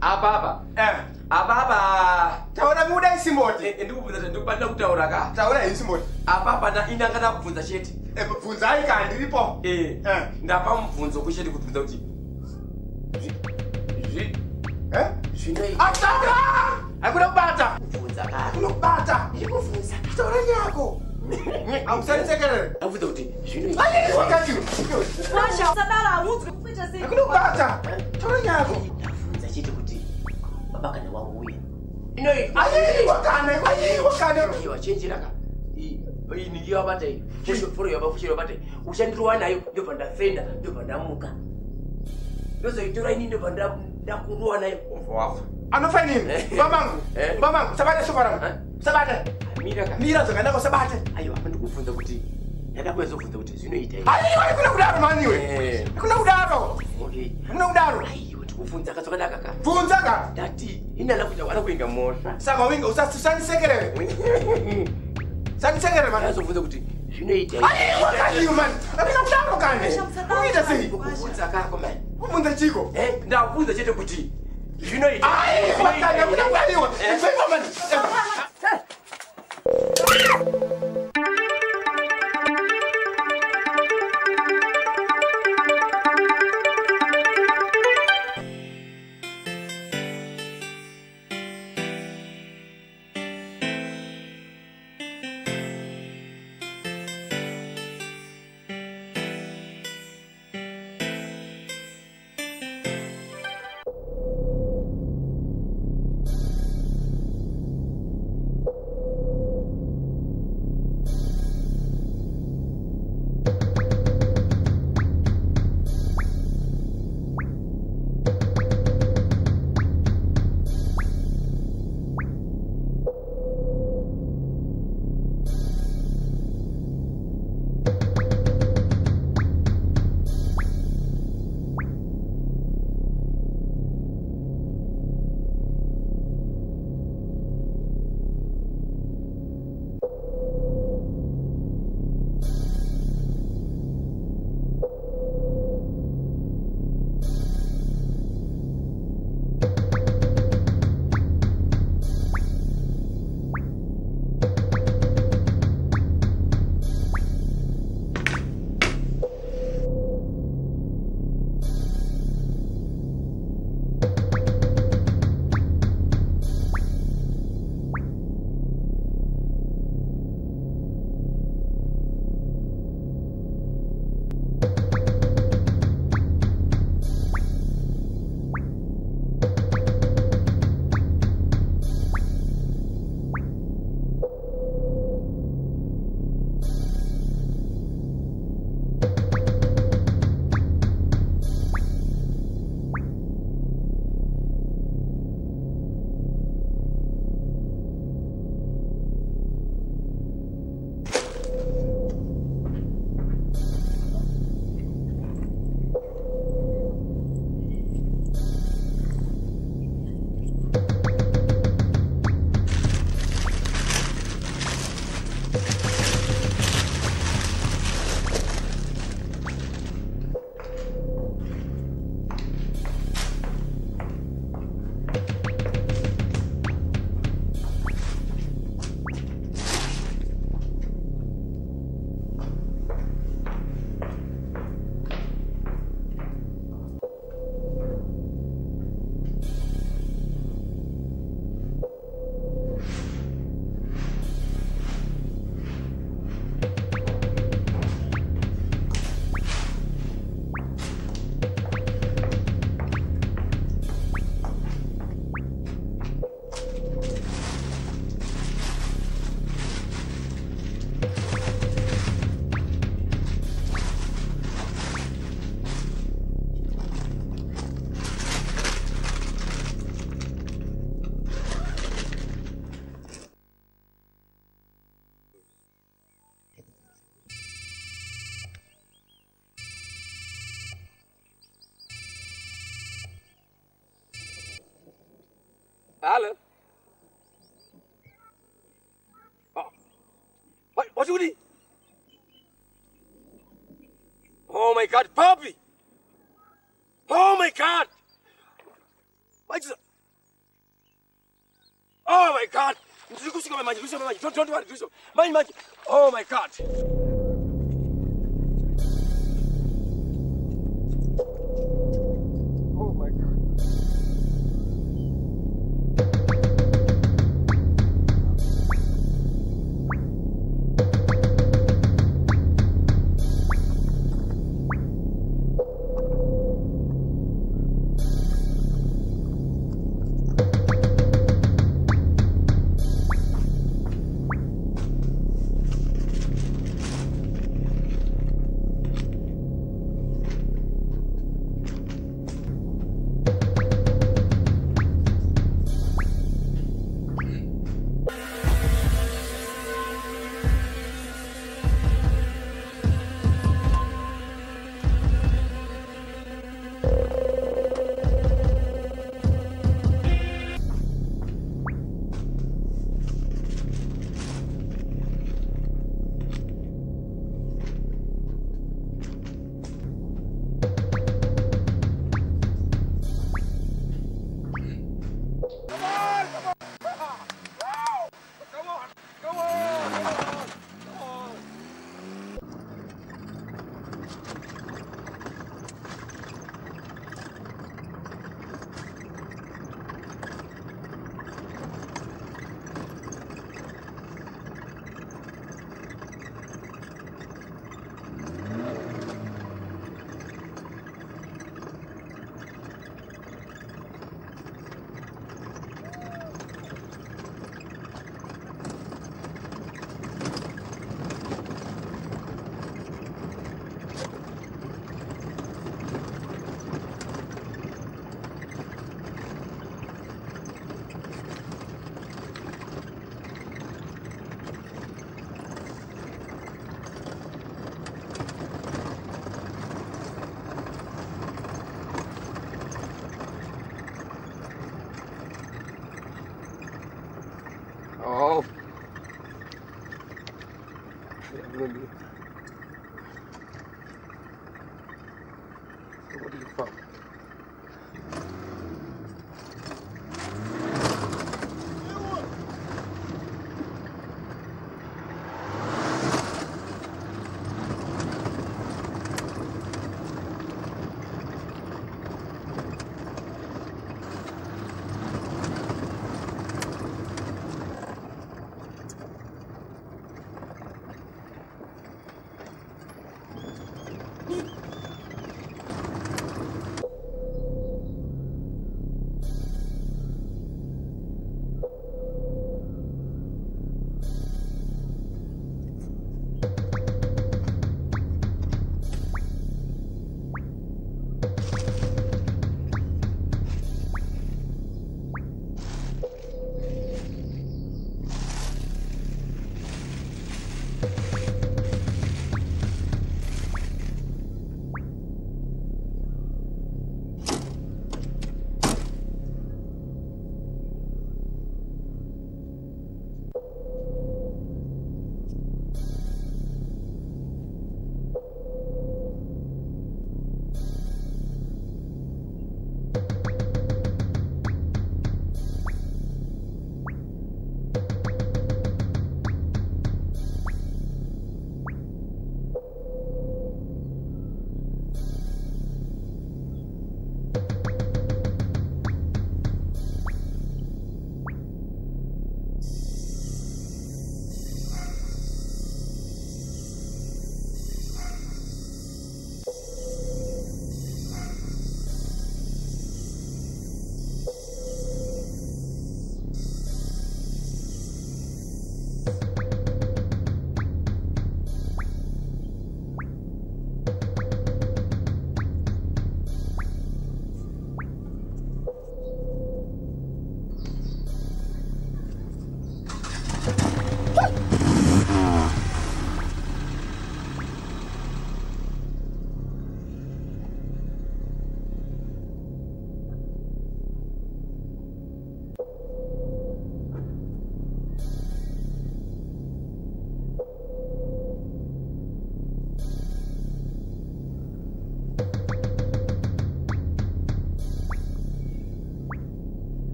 apapa Eh. apapa Taura mukudai Simboti. ndikubvunza ndikubanira kutaura ka Taura yenyu Simboti. apapa na inanga ndakubvunza chete Bvunzai ka ndiripo. Eh, ndapa mubvunzo kuchete kubvunza kuti zvi- Eh? zvinoita Ataura! Hakuna kubata. kubata. ndikubvunza Taura nyako. Amusanisekerere. ndakubvunza kuti zvinoita Ayi, wakati. pasha usadaro hamudzwi kuita sei Hakuna kubata. Taura nyako. ndakubvunza chete kuti baba kana wauya inoita Ayi, wakane. Ayi, wakane. wachenjera ka ini yavabata iyi foro yavafushira vabata iyi ushandirowa nayo ndobva ndafenda ndobva ndamuka ndozoitora ini ndobva ndakurowa nayo ubva wafa Anofa nini? Babangu. Babangu, sabata sokora. Sabata. mira ka Mira zvakanaka sabata. aiwa apa ndikubvunza kuti ndakabwezobvunza kuti zvinoita Ayi, hakuna kudaro mani we. Hakuna kudaro. okay Hakuna kudaro. aiwa ndikubvunza katsvakanaka ka Bvunza ka. ndati inana kuti wana kuinga mosva Saka winga usanisekerere. Sanisekerere mani. azobvunza kuti zvinoita Ayi, wakati mani. Hakuna kudaro kane. Uita sei? kubvunza kako mani Ubvunza chiko. ndabvunza chete kuti zvinoita Ayi, wakati hakuna kudariwa. Ifema mani. What is? Oh my God! Ndiri kusvika manje, kusvika manje. Don't, don't worry, kusvika manje, manje. Oh my God!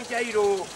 Iri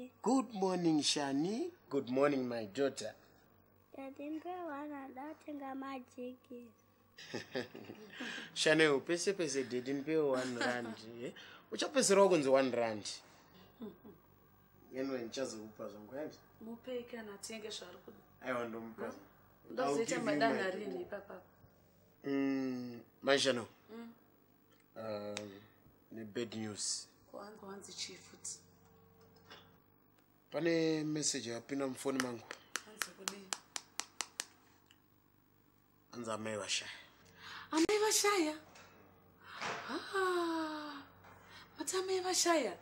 Daddy. good morning shani. Good morning my daughter. Daddy, mpewana ndatenga majekisi. shanewo pese pese dedi ndipewo one rand eh? uchapeserawo kunzi one rand? Anyway ndichazokupa zvangu yandi mupei kana atenge zvaari kuda aiwa ndomupa ndozoita madanha my- rini ipapapo Mm, maishano Mm. um, nebad news. Wangu wanzi chii futi pane meseji yapinda mufoni mangu. Hanzi anzi amai vashaya amai vashaya mati amai vashaya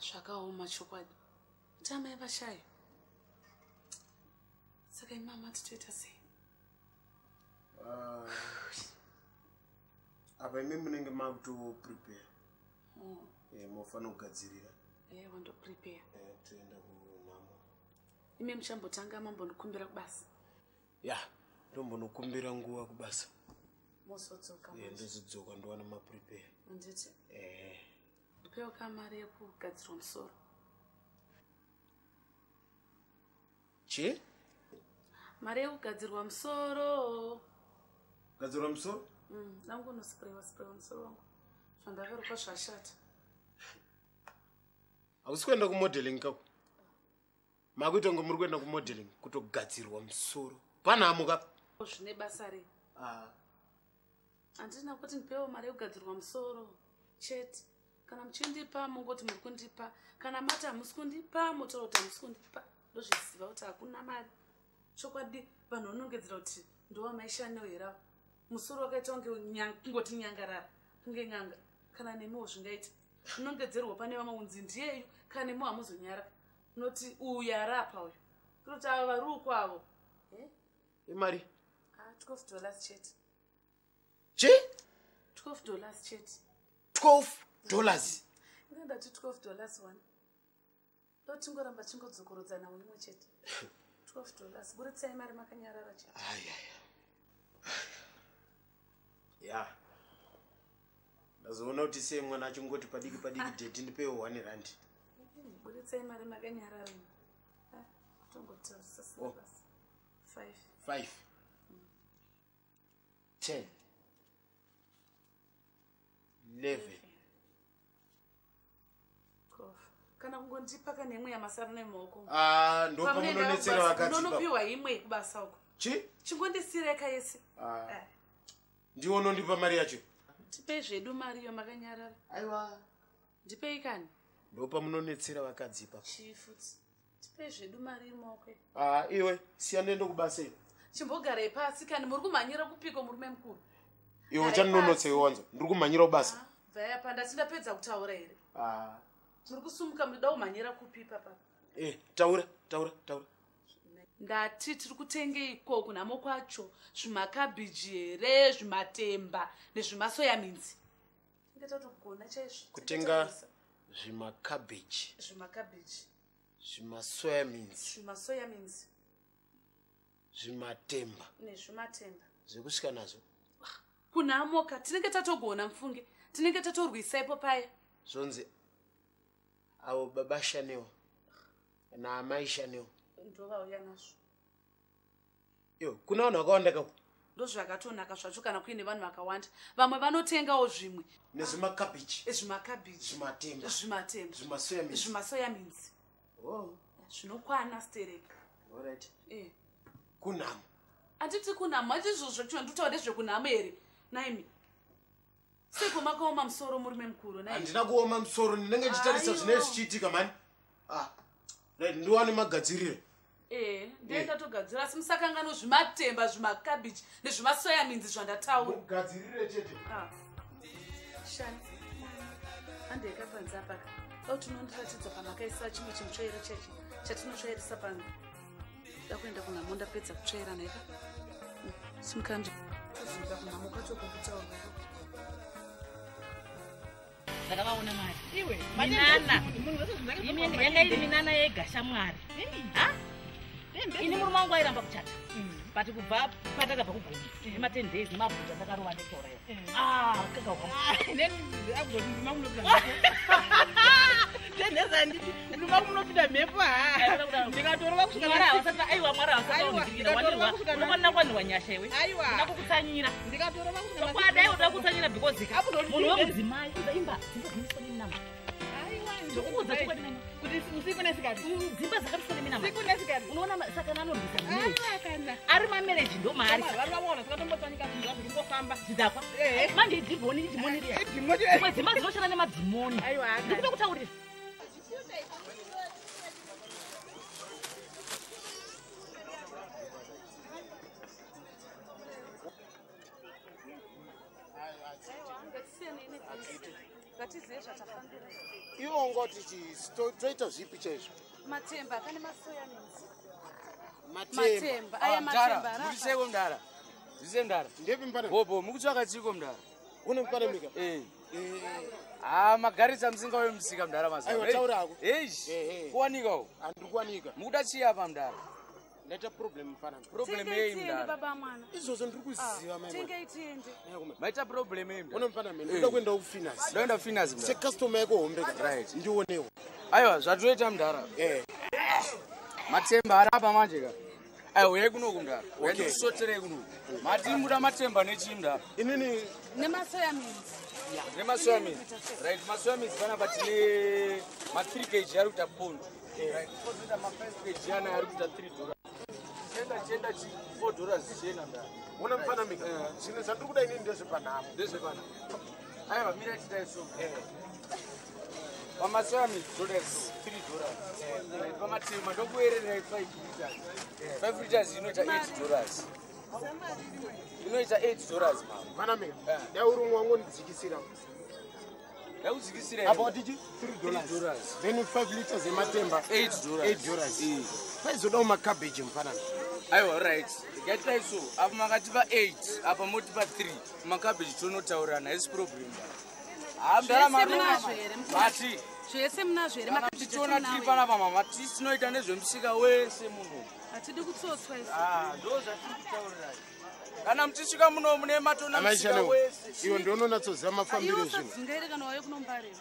zvakaoma chokwadi. Mati amai vashaya saka imama titoita sei? Ah, apa imi munenge makutoprepare Oh, Eh, mofanira kugadzirira. E wandoprepare. Eh, toenda kunhamo ime muchambotanga mambondikumbira kubasa? Ya ndombonokumbira nguva kubasa. Mozodzoka Eh, ndozodzoka ndowana maprepare. Nditi? Eh, ndipewo ka mari yekugadzirwa musoro. Chi mari yekugadzirwa musoro. Gadzirwa musoro? Mm, dangu unosprewa sprewa musoro wangu zvandakarukwa zvashata hausi kuenda kumodeling kako makuita kunge muri kuenda kumodeling kutogadzirwa musoro. Panhamo kako zvine basa rei Ah, handina kuti ndipewo mari yekugadzirwa musoro. Chete. Kana muchindipa mungoti muri kundipa. Kana mati hamusi kundipa motaura kuti hamusi kundipa. Ndozviziva kuti hakuna mari. Chokwadi vanhu vanongedzera kuti ndowamaishanewo heravo musoro wakaita kunge kungoti nyangarara kunge n'anga kana nemiwo zvingaita unongedzerwa pane vamwe unzi ndiyeyu kana nemiwo hamuzonyara. Unoti uyu arapa uyu. Kuti ava vari ukwavo imari Ah, 12 dollars chete. Chi 12 dollars chete. 12 dollars. Ingandati 12 dollars one. Ndotingoramba chingodzokorodzana imwe chete. 12 dollars. Buritsai mari makanyarara chete. Ya ndazoona kuti sei mwana achingoti padiki padiki dheti ndipewo 1 rand. Buritsai mari makanyarara imwe tongotarisasina Oh. basi 5 5 10 11 12 kana kungondipa kana imwe yamasara nemumaoko Ah, ndo pamunonetsera vakadzi ipapo. unonopiwa imwe kubasa uko chi chingondisireka yese? Ah. Eh, ndiwo nondipa mari yacho tipei zvedu mariyo makanyarara? Aiwa. Ndipei kani ndo pamunonetsera vakadzi ipapo. Chifuti tipei zvedu mari imaoko Ah, iwe siya ndiende kubasa iyo chimbogarai pasi kani muri kumhanyira kupiko murume mukuru? Iwe iwanza? Ndiri kumhanyira kubasa bvaya pa ndachindapedza kutaura here? Ah, muri kusumuka muchida kumhanyira kupi papa? Eh, taura taura taura ndati tiri kutengeiko kunhamo kwacho zvimakabhiji here zvimatemba nezvimasoya minzi. Tinge tatogona chaizvo kutenga zvimakabheji zvimakabhiji. Zvimasoya minzi. Zvimasoya minzi. Zvimatemba. Nezvimatemba. Zvekusvika nazvo. Kunhamoka tinenge tatogona mufunge tinenge tatorwisaipo paya. Zvonzi avo baba shanewa naamai shanewa ndovauya nazvo. Iwo kuna vanhu vakawanda kako ndozvakatonaka zvacho kana kuine vanhu vakawanda. Vamwe vanotengawo zvimwe. nezvimakabheji zvimakabhiji zvimatemba zvimatemba zvimasoya minzi. Zvimasoya minzi. Oh, zvinokwana stereka alright. Eh. kunhamo handiti kunhamo hati izvozvo chiva ndikutaura ndezvekunhamo here? Naimi. Seko makaoma musoro murume mukuru handina kuoma musoro ndinenge ndichitarisa zvinenge zvichiitika mani. Ah, right ndiwane magadzirire ee ndienda togadzira asi musakangano zvimatemba zvimakabhiji nezvimasoya minzi zvandataura. Mugadzirire chete. Shani handeka panze apaka au tinondiratidza pamakaisa chimwe chimutsvaira chachi chatinotsvairisa pano. Da kuenda kunhamo ndapedza kutsvaira naika simukandi. Toziva kunhamo kwacho kokutaura ndakavaona mwari. Iwe minana. imi yanga iri minana yega shamwari. Ha? Ini murume wangu airamba kuchata. But kubva patakabva kugumi ema10 days nemabhuta takarova netorayo ndinopinda mhepo. Ndikatorova unofanira kuwanirwa nyasha iwe? Una kukutsanyira chokwadi aiwa uda kutsanyira because munhu wemudzimai uzaimba dzimba dzinoswa neminama ndokubudza chokwadi nesikati dzimba dzakapiswa neminama usiku nesikati unoona sakana anorwisana ari mamereji ndo maari zvidhakwa manje idhimoni idhimoni riya dzimwe dzimba dzinoshanda nemadhimoni ndikuda kutaurira ngatizive zvatafambira iwo ngoti toita zvipi chaizvo matemba kane masoya minzi matemba aya matemba mudara arapa. muriseko mudara zvise mudara ndepi mpana bobo mukutsvaka chiko mudara une muparamika Eh. ha magarisa musingauye musika mudhara Aiwa, taurako. mazeish kuwanikawo handiri kuwanika mukuda chiya pa mudhara ndaita problem mufanana problem yei mwana. Izvozvo ndiri kuziva maita problem yei ona mufanana mene ndoda kuenda kufinasi ndoenda kufinasi mudhara sekastoma yako hombeka Right. ndionewo aiwa zvatoita mudhara matemba ari apa manje ka? Aiwa uyai kunoku mudhara Okay. uyaisoterei kunoku. Mati muda matemba nechii mudhara inini nemasoyamins nemasoyamis right masoyamis panapa tine ma3 kg ari kuita pondo ozoita ma5 kg ana ari kuita 3 dollars chienda chienda chi 4 dollars chienda mudhara ona mufanamika zvino zvandiri kuda inini ndezvepanhamo ndezvepana aiwa mira chidaiso pamasoyamis doda 3 dollars pamatemba ndokuererai 5 liters. 5 liters inoita 8 dollars inoita 8 dollars mama fanamika dai uri umwe wangondidzikisira ndakudzikisirai apa watichi 3 dollars then 5 liters ematemba 8 dollars 8 dollars paizodawo makabeji mufanana aiwa right. Gaitai so apa makatipa 8 apa motipa 3 makabeji tonotaurirana haisi problem. Zvese munazvo here, mukuru? mati zvese munazvo here tichiona tiri panapa mama. Tisi tinoita nezvemusika wese munhu. Hatidi kutsotswa isi ndo zvatiri kutaurirai kana muchisvika muno mune matona musika wese iwo ndiononatsoziva mafambiro iwo ezvinhu. sadzingaire kana wauye kunombarira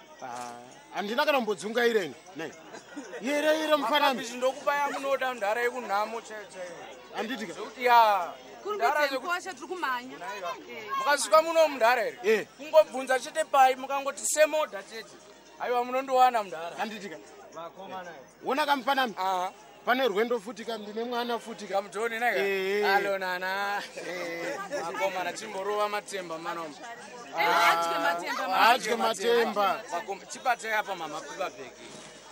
handina kana mbodzungaireni nai. Yere yere mufanami makabichi ndokubaya munoda ndara yekunhamo chaiyo chaiyo ya. Kuri kumhanya. Eh. mukasvika muno mundara here? Kungobvunza chete pai mukangoti semoda chete. Aiwa munondowana mundara handitika wona kamufanami pane rwendo futika ndine mwana futika kamutoni naika alonana vakomana chimborova matemba manomo adye matemba, mama. adye matemba. Vakoma- chibatai apa mama? Pipabheki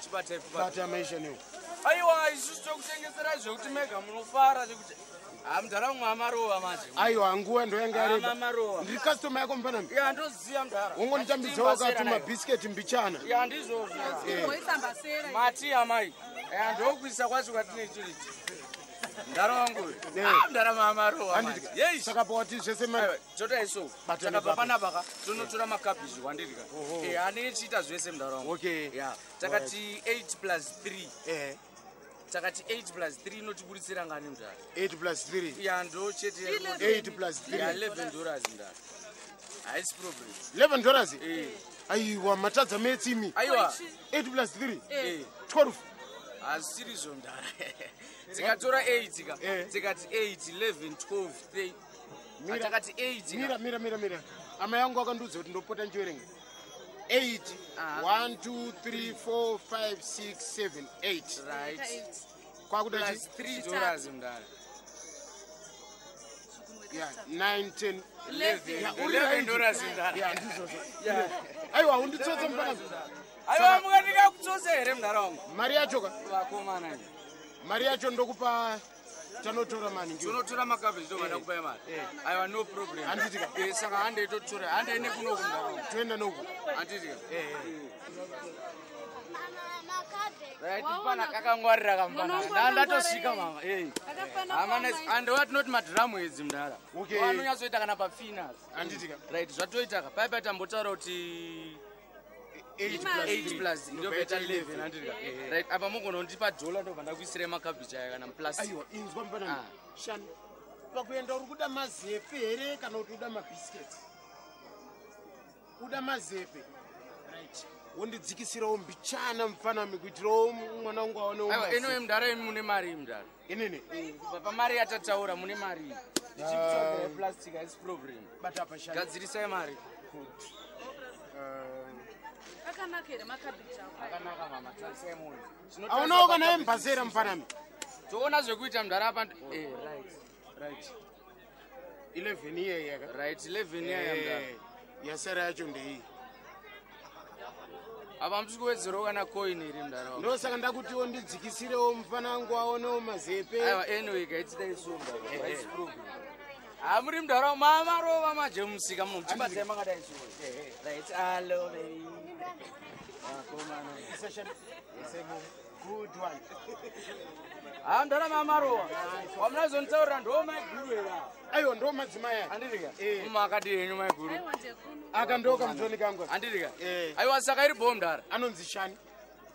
chibatai bati amaishanewo aiwa isusu tokutengeserai zvekuti mega munofara zvekuti hamudhara mumwe amarova manje. Aiwa nguva ndoyanga yareba amarowa ndiri kastoma yako mufanami ya ndoziya mudhara wongonditambidzawo kati mabhisiketi mbichana? Ya ndizvozvo. Woisambasera. mati amai. Ya ndokuisa kwacho kwatine chiriti. Mudhara wangu Eh. mudhara Handiti- saka pawati zvese Batani saka baba. papanapaka tonotora makabichi kwandirika. Handini chiita zvese mudhara wangu. Okay. ya takati 8 plus 3 takati 8 plus 3 inotiburitsira ngani mudhara 8 plus 3 ya ndo chete 8 plus 3 ya 11 dollars mudhara haisi problem. 11 dollars? Eh. aiwa matadza metsimi aiwa. 8 plus 3 Eh. 12 hazisirizvo mudhara tikatora 8 ka. Tikati 8 11 12 13 Mira. takati 8 mira mira mira mira. Ama yangu akandiudza kuti ndopota nchiverenga 8 1 2 3 4 5 6 7 8 right. Kwakuda plus 3 dollars mudhara yeah 9 10 11 Yeah, uri 11 right. dollars mudhara Yeah, ndizvozvo. Yeah. aiwa unditsotse mufana aiwa mukatika kutsotsa here mudhara wangu mari yacho ka vakomana mari yacho ndokupa tanotora mani ngiyo. tonotora makabeji toganda kupai mari. Aiwa no problem. Handitika. Eh, saka handei totora handei nekunoku mudhara wangu toenda noku handitika Right, pana kakangwarira akangwarira. ndatosvika mama Eh. Andova tinoti madhiramu edzi mudhara Okay. anonyatsoita kana pafinas handitika right zvatoita ka. Paipai tambotaura kuti 8 8 plus ndopaita 11 11 handitika right apa mugonondipa dhola ndobva ndakuisirai makabichi aya kana plus. Aiwa inzwa mfanani shani pakuenda uri kuda mazepe here kana kuti uda mabhisiketi uda mazepe. Right. Wondidzikisirawo mbichana mufanami kuitirawo mwana wangu aonewo inowe mudhara imi mune mari mudhara inini? Kubva pamari yatataura mune mari ichikutsvagai plastic haisi problem. Gadzirisai mari akanaka here makabichi ako. Akanaka mama. Tarisai munhu aunawo kana embazera mufanami toona zvekuita mudhara apa eh, right. right. 11 iyeyi yaka. Right 11 yaya mudhara yasara yacho ndeiyi apa musi kuwedzerawo kana coin iri wangu ndosaka ndakutiwo ndidzikisirewo mufana wangu aonewo mazepe. Aiwa anyway gaitidai so mudhara haisi problem hamuri mudhara mamarova majemusika muno muchibatai makadai so right. Allo baby ha ndarama maruwa. Wamunazonditaurira ndo maiguru era aiwa ndo madzimai aya. Handirika mumakadi yenyu maiguru. Aka ndo kamutoni kangu. Handirika aiwa saka iri bhomu ndara. Anonzi shani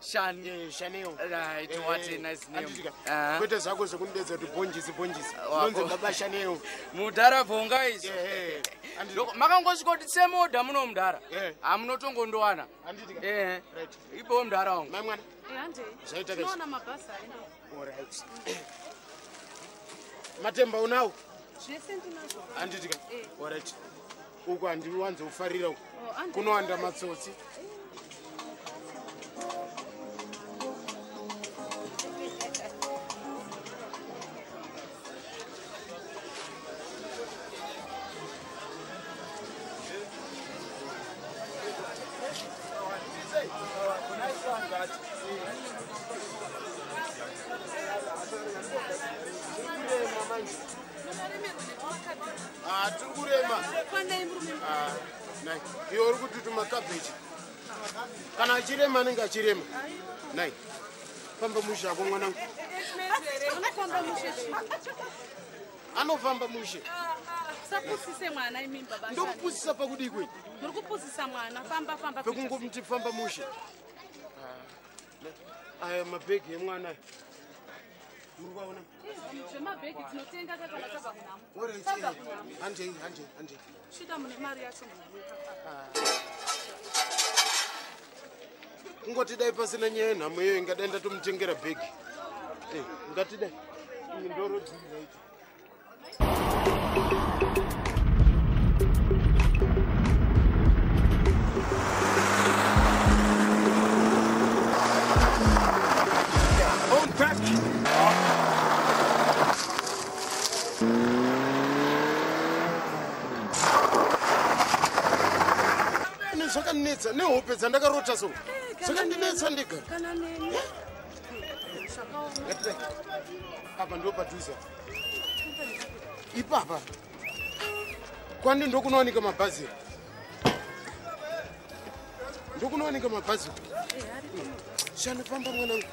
shani. Shaniyo right what a nice name name kwete zvako zvekundidedza kuti bhonjisi bhonjisi Wako. nonzi baba shaniyo mudhara bhonga izi Doko- makangosvika kuti semodha muno mudhara hamunotongondowana ipowo mudhara wangu. Mai mwana Zvaita kaizvi. tinoona mabhasi aenda Alright. matemba unawo? Handitika Eh. orit uku handiwanzofarira uku Oh, kunowanda matsotsi achirema anenge achirema nai. Famba mushe ako mwanangu. Anofamba mushe. Sapusise mwana imimba bashani ndokupusisa pakudi kwei muri kupusisa mwana. Famba famba pekungoti famba mushe. Aya mabhegi emwana. Muri kwaona zvemabhegi tinotenga kakana tabva kunamo handei handei handei svika mune mari yacho kungoti dai pasina nyaya yenhamo iyo ingadai ndatomutengera bhegi. Eh, ngatidai iyi ndorodziraiti ne zvakandinetsa nehope dzandakarota so zvakandinetsa ndega apa ndo padhuza ipapa. Kwandi ndokunowanika mabhazi? Ndokunowanika mabhazi? Shani famba mwanangu.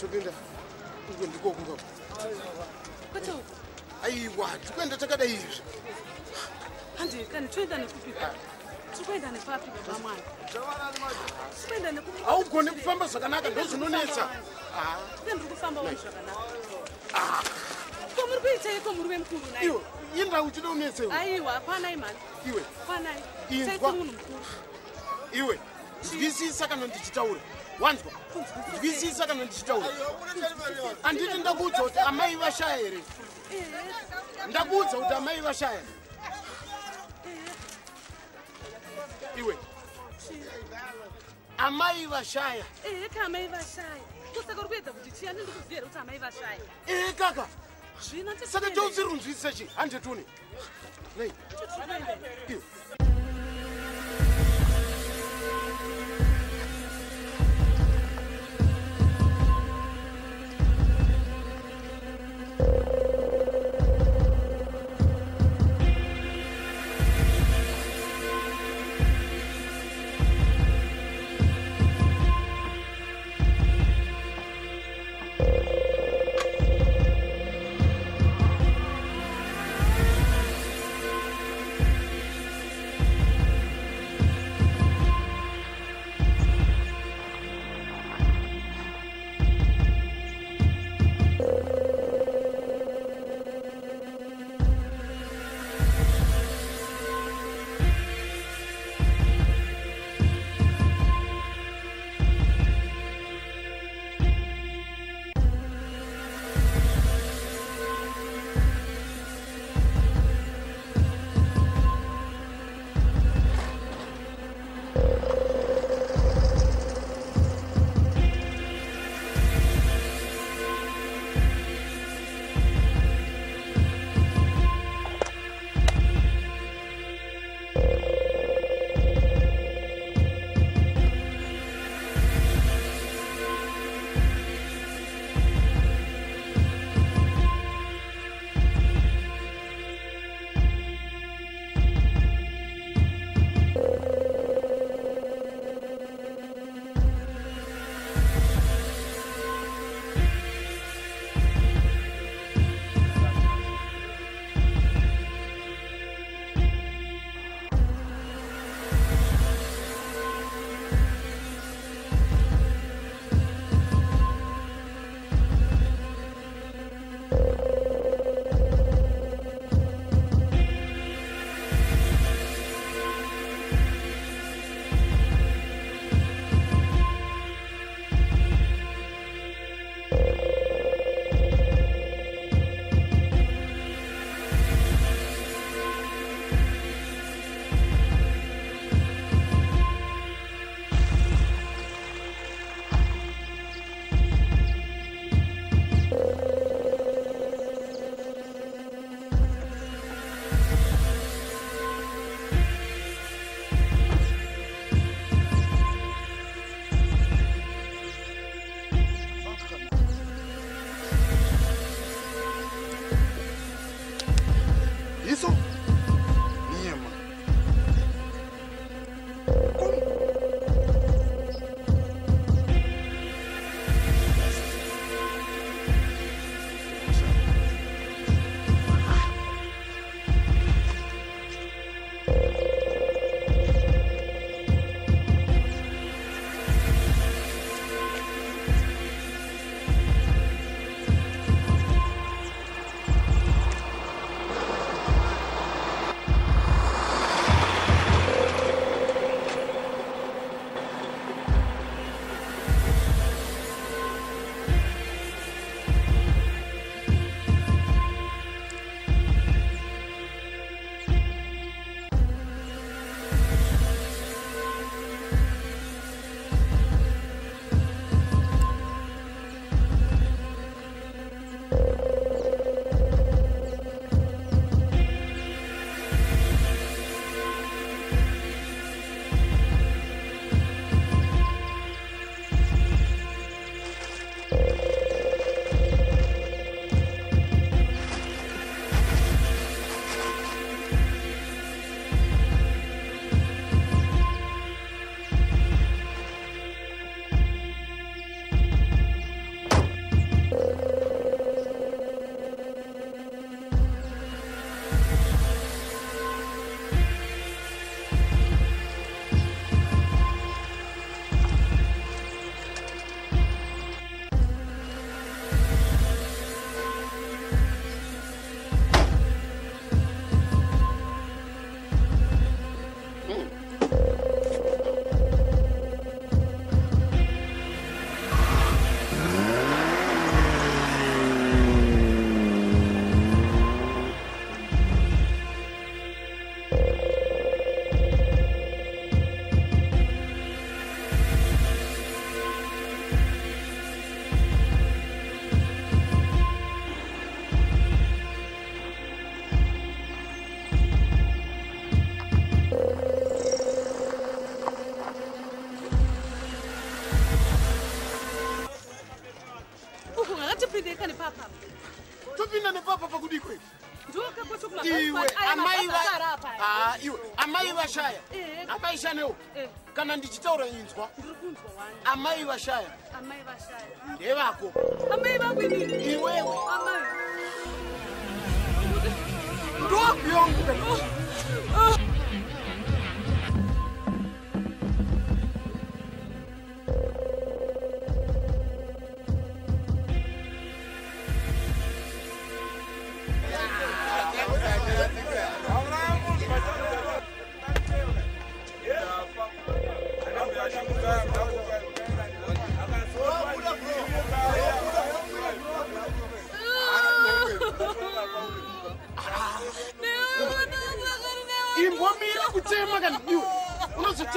Topinda uko ndiko kunga. Kwete uku aiwa tikuenda takada izvi handi kani toenda nekupi tikuenda nepapi baba mwana tikuenda nekupi haugoni kufamba zvakanaka ndozvinonetsa ike ndiri kufamba wani zvakanaka ko muri kuita iko muri wemukuru nai iwe inda uchida unetsewo aiwa kwanai mani iwe. Kwanai Inzwa. munhu mukuru iwe nzwisisa kana ndichitaura wanzwa? Nzwisisa kana ndichitaura handiti ndakuudza kuti amai vashaya here ndakuudza kuti amai vashaya iwe. Amai vashaya. Ehe kaamai vashaya. Kusaka uri kuedza kuti chiyani ndiri kuziyera kuti amai vashaya? Ee kaka. Zvino saka chautsirunzwisisa chi? Handetuni nei vashaya. Amai shanewo kana ndichitaura inzwa amai vashaya. Ndevako. Amai vakwini iwewe. Amai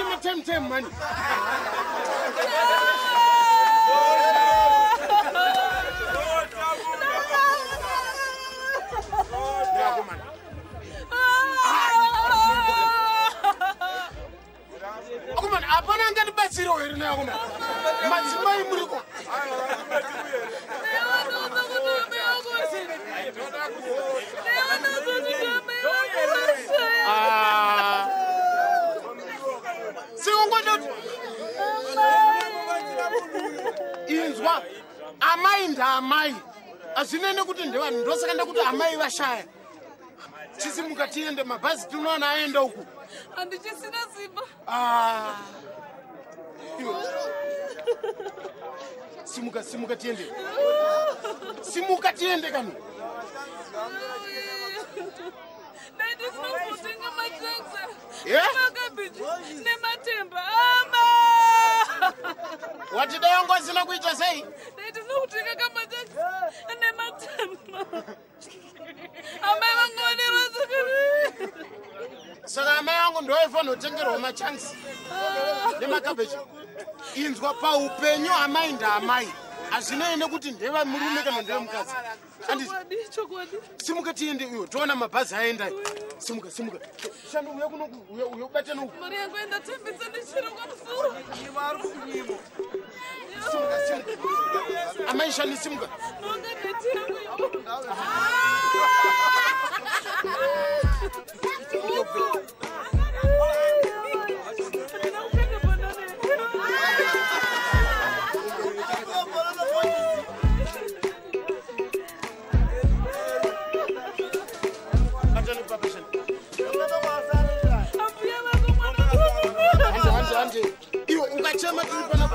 unozotema time time mani akomana hapana angatibatsirawo here nayakomana madzimai muriko sikungondoti inzwa amai ndaamai hazvinene kuti ndevanhu ndosaka ndakuti amai vashaya. Chisimuka tiende mabhazi tinoona aenda uku. Handichisina simba. Ah. Simuka simuka tiende. Simuka tiende kani? Naitinozotenga matakisa Eh? nemakabichi nematemba. Ama wati dai wangu asina kuita sei? Naitinokutenga kamatakisa nematemba amai vangaonerasakari saka amai angu ndoaifanira kutengerwa machansi. Nemakabheji. Inzwa paupenyu amai ndaamai hazvinei nekuti ndevamurume kana chokwadi simuka tiende iwe toona mabhazi aenda simuka simuka shando uya kunoku uya tembesa nechiro kwamusoro simuka simuka. Amai njani iyo ungachema ipana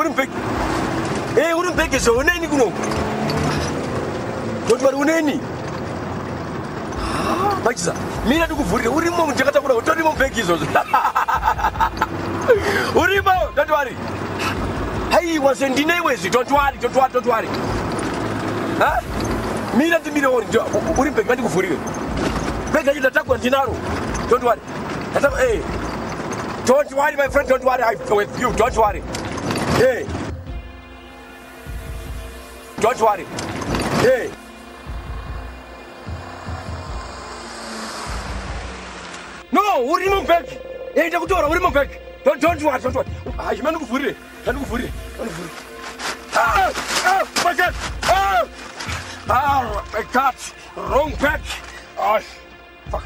eh, uri mbeki Eh, uri mbeki zvo uneni kuno tondwari uneni. Ah, majisa mira ndikuvhurire urimo ndakatakura utorimo mbeki izvozvo urimo. Tondwari haiwa sendineiwezi tondwari tondwari tondwari Ha? mira ndimirewo uri mbeki mandikuvhurire bega ii ndatakura ndinaro tondwari Hey, don't worry, my friend. Don't worry. I'm with you. Don't worry. Hey, don't worry. Hey. No, uri mumbeki. Hey, ndakutora uri mumbeki. Don't don't worry. Don't worry. Ah, imani kuvurire. Ndikuvurire. Ndikuvurire. Ah, ah, my God. Ah, ah, my God. Wrong back. Oh, fuck.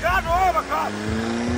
God, we're overcome.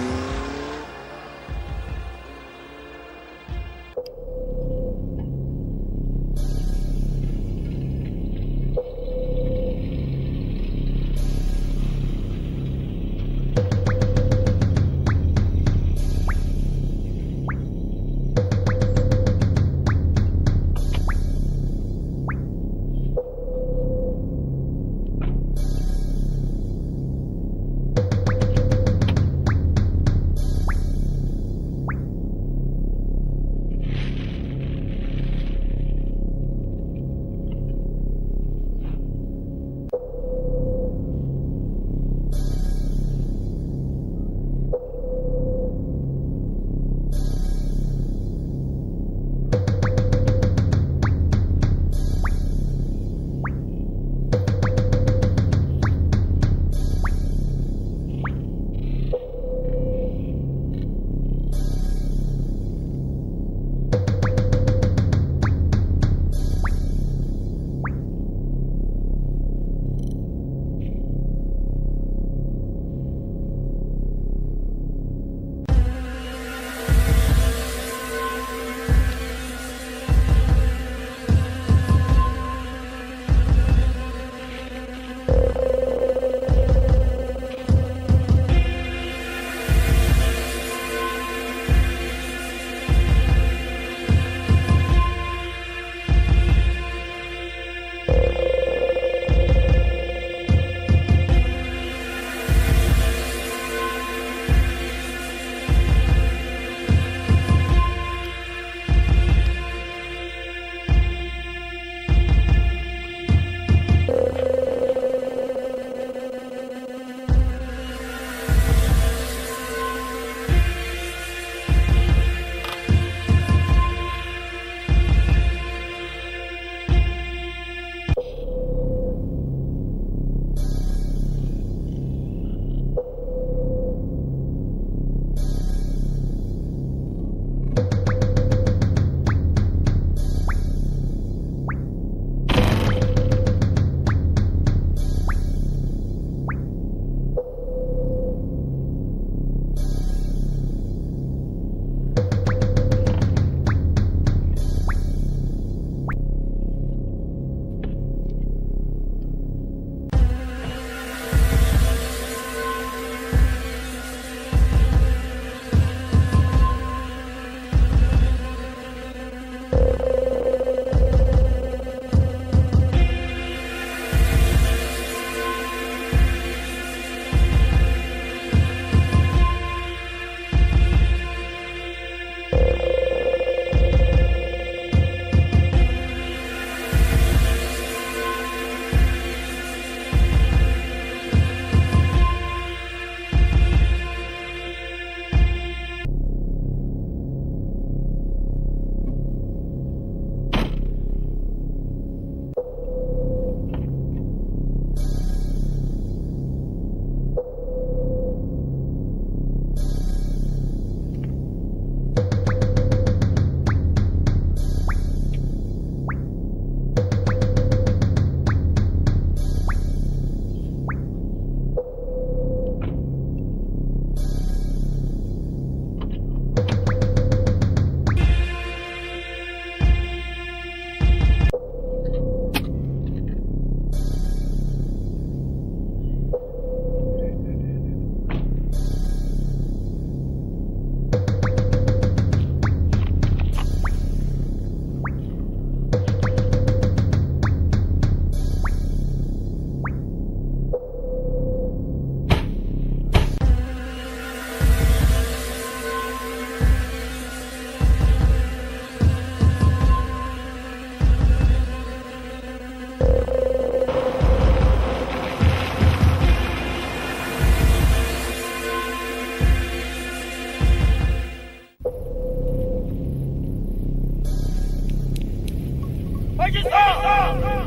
باكستان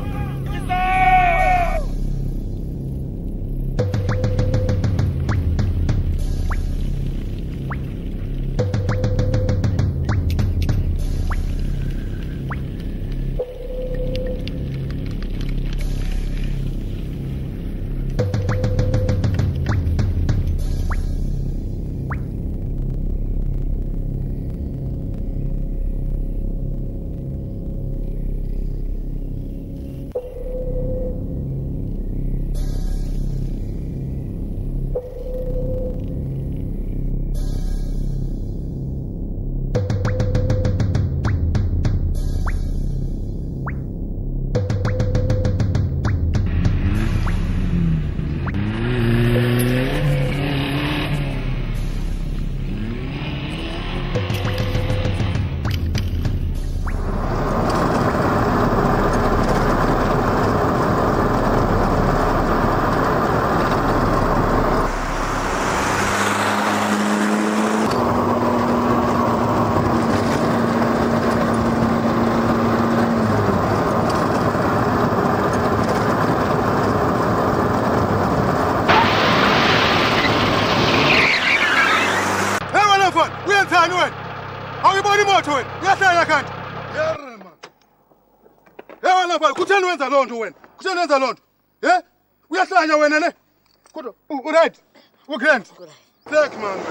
usenza loo nto wena kusenenza loo nto. Ye? Uyahlanya wena ne kodwa urayithi ugrand tek mani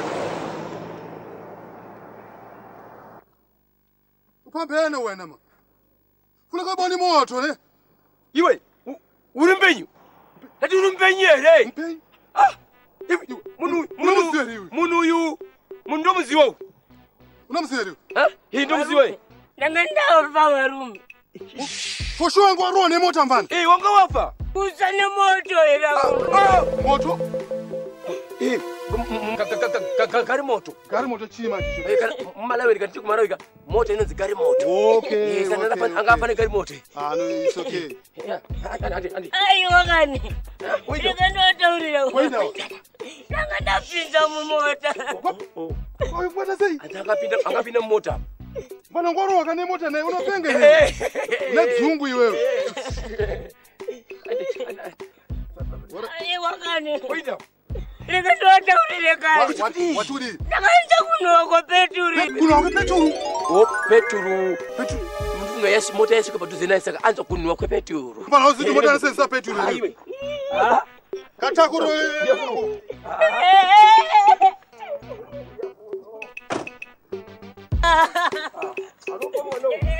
uphambene wena ma funeka ubona imoto ne iwe uri mpenyu ndati uri Munu, uyu Munu, ndomuziwa uyu unomuziveriwe hindomuziwa ndanga For sure ngwarowa nemota mfana. Eh, wanga wafa. usa nemoto era Moto? Eh, gari moto. Gari moto chima chicho. Eh, kana- Malawi kana kumalawi ka moto inonzi gari moto. Okay, Eh, sana okay, anga- afane gari moto. Ah, no, it's okay. Yeah, andi andi andi. aiwakani ndanga ndotaurira Waida. ndanga ndapinza mumota Wena sei? Angapinda angapinda mumota. Bwana ngwarowa kane mota naye unopenga. Nedzungu iwewe. peturi Kunoko peturu. Oh, mota yasika padhuze naye saka anza kunwa kwepeturu. Bwana uzidi mota nasesa peturu. Halo, kamu mana?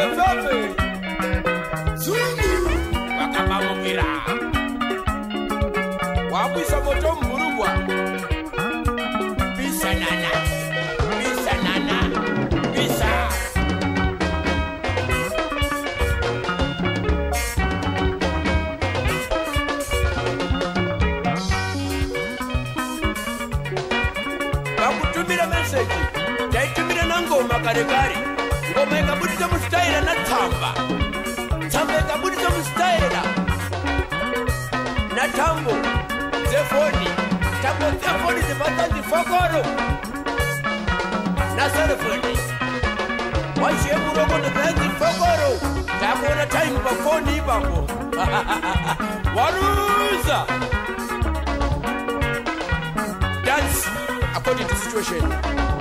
Fefefe Zungu, vakabamukira wabwisa moto mumurugwa bisanana bisanana bisa vakutumira meseji. Taitumira nangoma kare kare ngoma ikabudisa musitaira natsamba tsamba ikabudisa musitaira natambo dzefoni tambo dzefoni dzepatanzi fokoro naserefoni washiye muroko ndopyanzi fokoro takuona taimu pafoni ipapo waruza dance according to situation